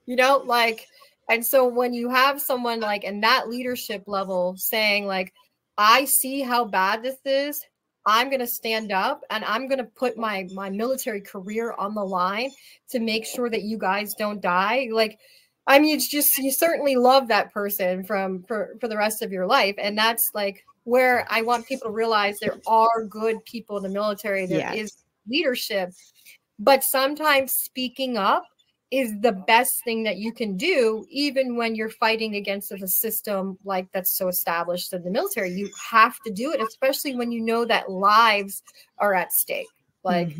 You know, like, and so when you have someone like in that leadership level saying, like, I see how bad this is, I'm going to stand up and I'm going to put my my military career on the line to make sure that you guys don't die. Like, I mean, it's just you certainly love that person from for for the rest of your life, and that's like where I want people to realize there are good people in the military. There is Yes. leadership, but sometimes speaking up is the best thing that you can do, even when you're fighting against a system like that's so established in the military. You have to do it, especially when you know that lives are at stake. Like,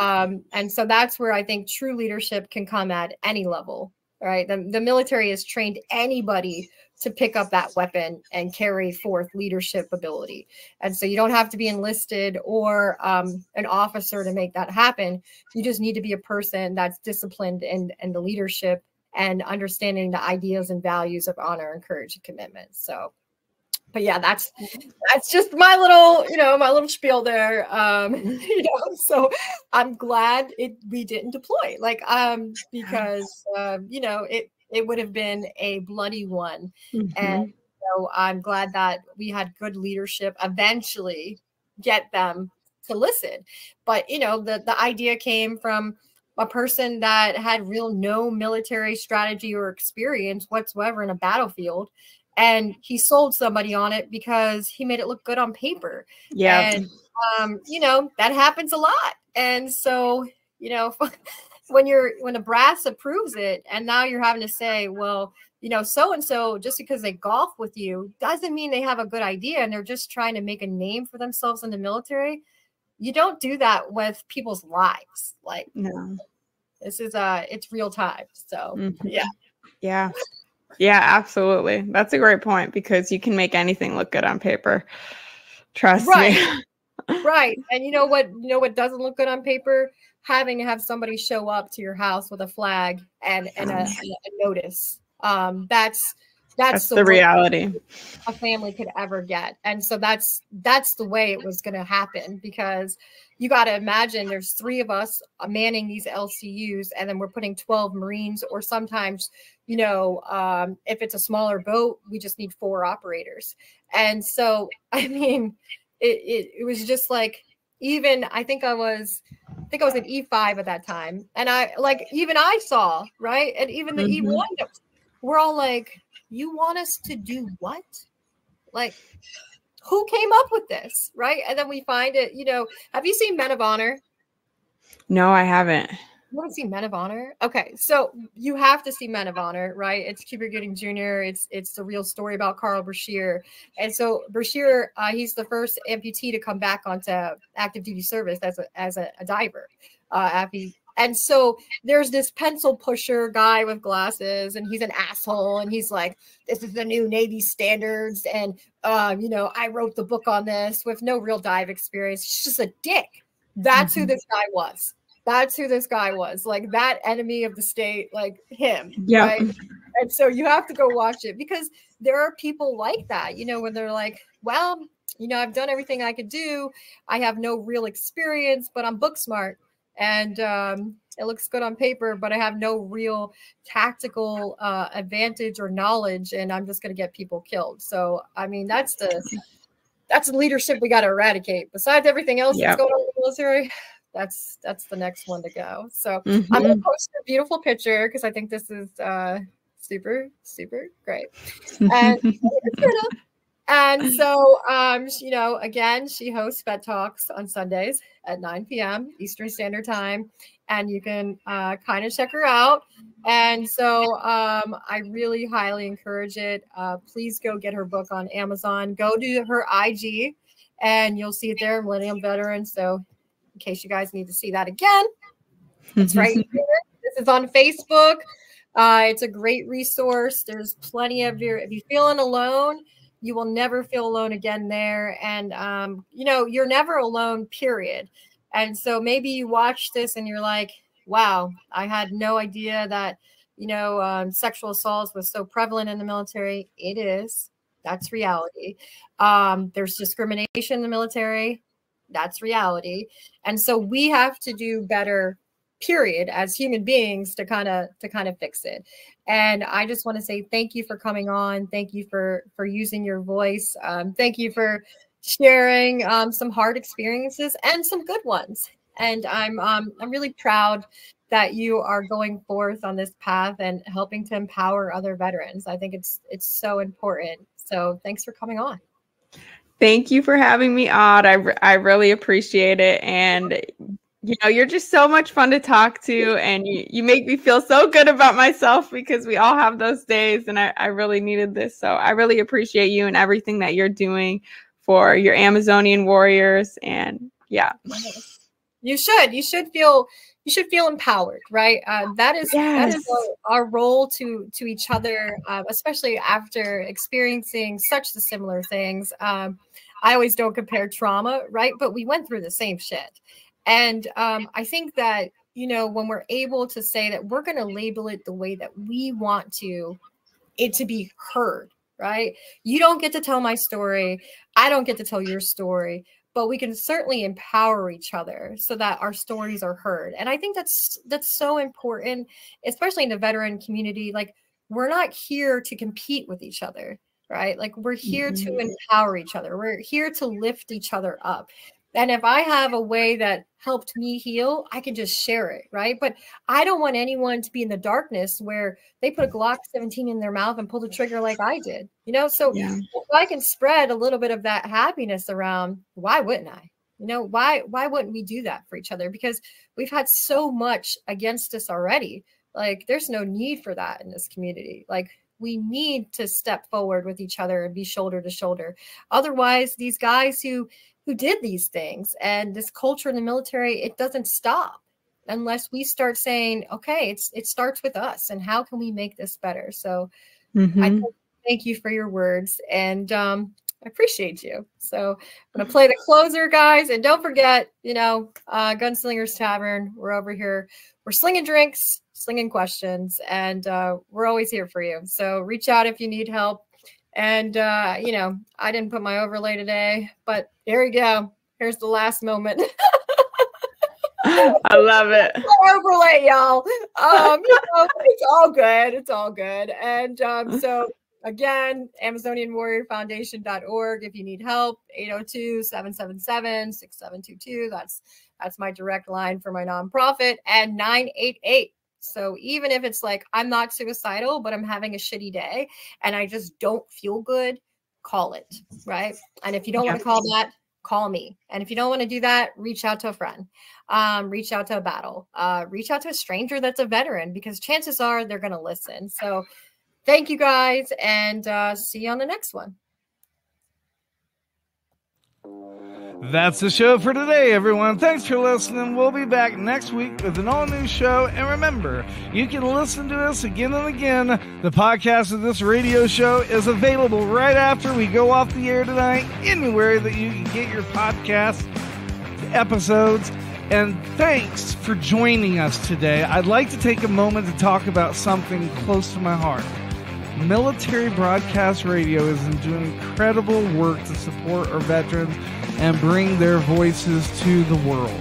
um, and so that's where I think true leadership can come at any level. Right. The, the military has trained anybody to pick up that weapon and carry forth leadership ability. And so you don't have to be enlisted or um, an officer to make that happen. You just need to be a person that's disciplined in, in the leadership and understanding the ideas and values of honor and courage and commitment. So, but yeah, that's that's just my little, you know, my little spiel there. Um, (laughs) you know, so I'm glad it we didn't deploy, like, um, because um, you know, it it would have been a bloody one. Mhm. And so I'm glad that we had good leadership eventually get them to listen. But you know, the the idea came from a person that had real no military strategy or experience whatsoever in a battlefield and he sold somebody on it because he made it look good on paper. Yeah. And um, you know, that happens a lot. And so, you know, (laughs) when you're when a brass approves it and now you're having to say, well, you know, so and so just because they golf with you doesn't mean they have a good idea and they're just trying to make a name for themselves in the military. You don't do that with people's lives. Like no. this is uh it's real time. So Mhm. yeah. Yeah. Yeah, absolutely. That's a great point because you can make anything look good on paper. Trust me. Right. (laughs) right and you know what you know what doesn't look good on paper having to have somebody show up to your house with a flag and and a, and a notice um that's that's, That's the, the reality. (laughs) a family could ever get and so that's that's the way it was going to happen because you got to imagine there's three of us uh, manning these lcus and then we're putting 12 marines or sometimes you know um, if it's a smaller boat we just need four operators. And so (laughs) i mean it, it, it was just like even i think i was i think i was an e5 at that time and i like even i saw right? And even the Mhm. e1 we're all like you want us to do what? Like who came up with this right? And then we find it you know have you seen men of honor? No, I haven't. You haven't seen Men of Honor? Okay, so you have to see Men of Honor, right? It's Cuba Gooding Jr. It's it's the real story about Carl Brashear, and so Brashear, uh, he's the first amputee to come back onto active duty service as a as a, a diver. Uh, and so there's this pencil pusher guy with glasses, and he's an asshole, and he's like, "This is the new Navy standards," and uh, you know, I wrote the book on this with no real dive experience. He's just a dick. That's who Mhm. this guy was that's who this guy was like that enemy of the state like him Yeah. right and so you have to go watch it because there are people like that you know when they're like well you know i've done everything i could do i have no real experience but i'm book smart and um, it looks good on paper but i have no real tactical uh, advantage or knowledge and i'm just going to get people killed so i mean that's the that's the leadership we got to eradicate besides everything else Yep. that's going on in the military that's that's the next one to go. So I'm gonna Mhm. post a beautiful picture because I think this is uh super super great. And (laughs) and so um you know again she hosts Vet Talks on Sundays at 9 p.m. Eastern Standard Time, and you can uh, kind of check her out. And so um, I really highly encourage it. Uh, please go get her book on Amazon. Go to her IG, and you'll see it there, Millennial Veteran. So in case you guys need to see that again, it's right (laughs) here. This is on Facebook. Uh, it's a great resource. There's plenty of your, if you're feeling alone, you will never feel alone again there. And, um, you know, you're never alone, period. And so maybe you watch this and you're like, wow, I had no idea that, you know, um, sexual assaults was so prevalent in the military. It is. That's reality. Um, there's discrimination in the military. That's reality. And so we have to do better period as human beings to kind of to kind of fix it. And i just want to say thank you for coming on. Thank you for for using your voice. Um, thank you for sharing um, some hard experiences and some good ones. And i'm um, i'm really proud that you are going forth on this path and helping to empower other veterans. I think it's it's so important. So thanks for coming on Thank you for having me on. I, I really appreciate it. And, you know, you're just so much fun to talk to. And you, you make me feel so good about myself because we all have those days. And I, I really needed this. So I really appreciate you and everything that you're doing for your Amazonian warriors. And yeah. you should you should feel you should feel empowered right? Uh, that is that is Yes. our, our role to to each other uh, especially after experiencing such the similar things. Um, i always don't compare trauma right? But we went through the same shit. And um, i think that you know when we're able to say that we're going to label it the way that we want to it to be heard right? You don't get to tell my story. I don't get to tell your story but we can certainly empower each other so that our stories are heard and i think that's that's so important especially in the veteran community like we're not here to compete with each other right? Like we're here to mm-hmm. empower each other we're here to lift each other up And if I have a way that helped me heal, I can just share it, right? But I don't want anyone to be in the darkness where they put a Glock 17 in their mouth and pull the trigger like I did, you know? So Yeah. I can spread a little bit of that happiness around, why wouldn't I? You know, why why wouldn't we do that for each other? Because we've had so much against us already. Like there's no need for that in this community. Like we need to step forward with each other and be shoulder to shoulder. Otherwise, these guys who who did these things and this culture in the military, it doesn't stop unless we start saying, okay, it's it starts with us and how can we make this better? So I Mhm. thank you for your words and um I appreciate you. So I'm gonna play the closer, guys, and don't forget, you know, uh, Gunslingers Tavern. We're over here. We're slinging drinks, slinging questions, and uh, we're always here for you. So reach out if you need help. And uh, you know, I didn't put my overlay today, but there you go. Here's the last moment. (laughs) I love it. (laughs) overlay, y'all. Um, you know, it's all good. It's all good. And um, (laughs) so again, AmazonianWarriorFoundation.org if you need help, 802-777-6722. That's that's my direct line for my nonprofit, and 988. So even if it's like I'm not suicidal, but I'm having a shitty day and I just don't feel good, call it. Right. And if you don't want to call that, call me. And if you don't want to do that, reach out to a friend um, reach out to a battle, uh, reach out to a stranger that's a veteran because chances are they're going to listen. So, thank you guys and uh, see you on the next one. That's the show for today, everyone. Thanks for listening. We'll be back next week with an all new show. And remember, you can listen to us again and again. The podcast of this radio show is available right after we go off the air tonight, anywhere that you can get your podcast episodes. And thanks for joining us today. I'd like to take a moment to talk about something close to my heart. Military Broadcast Radio is doing incredible work to support our veterans and bring their voices to the world.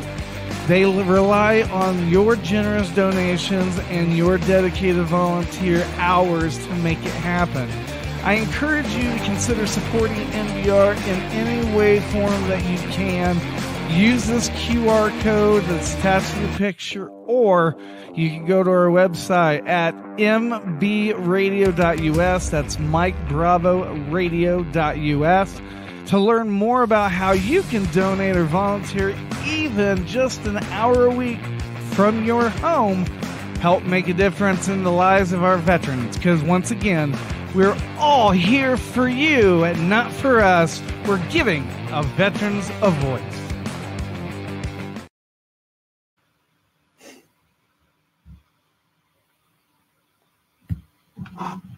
They rely on your generous donations and your dedicated volunteer hours to make it happen. I encourage you to consider supporting MBR in any way, form that you can. Use this QR code that's attached to the picture, or you can go to our website at mbradio.us. That's Mike Bravo Radio.us to learn more about how you can donate or volunteer even just an hour a week from your home. Help make a difference in the lives of our veterans. Because once again, we're all here for you and not for us. We're giving our veterans a voice. Wow.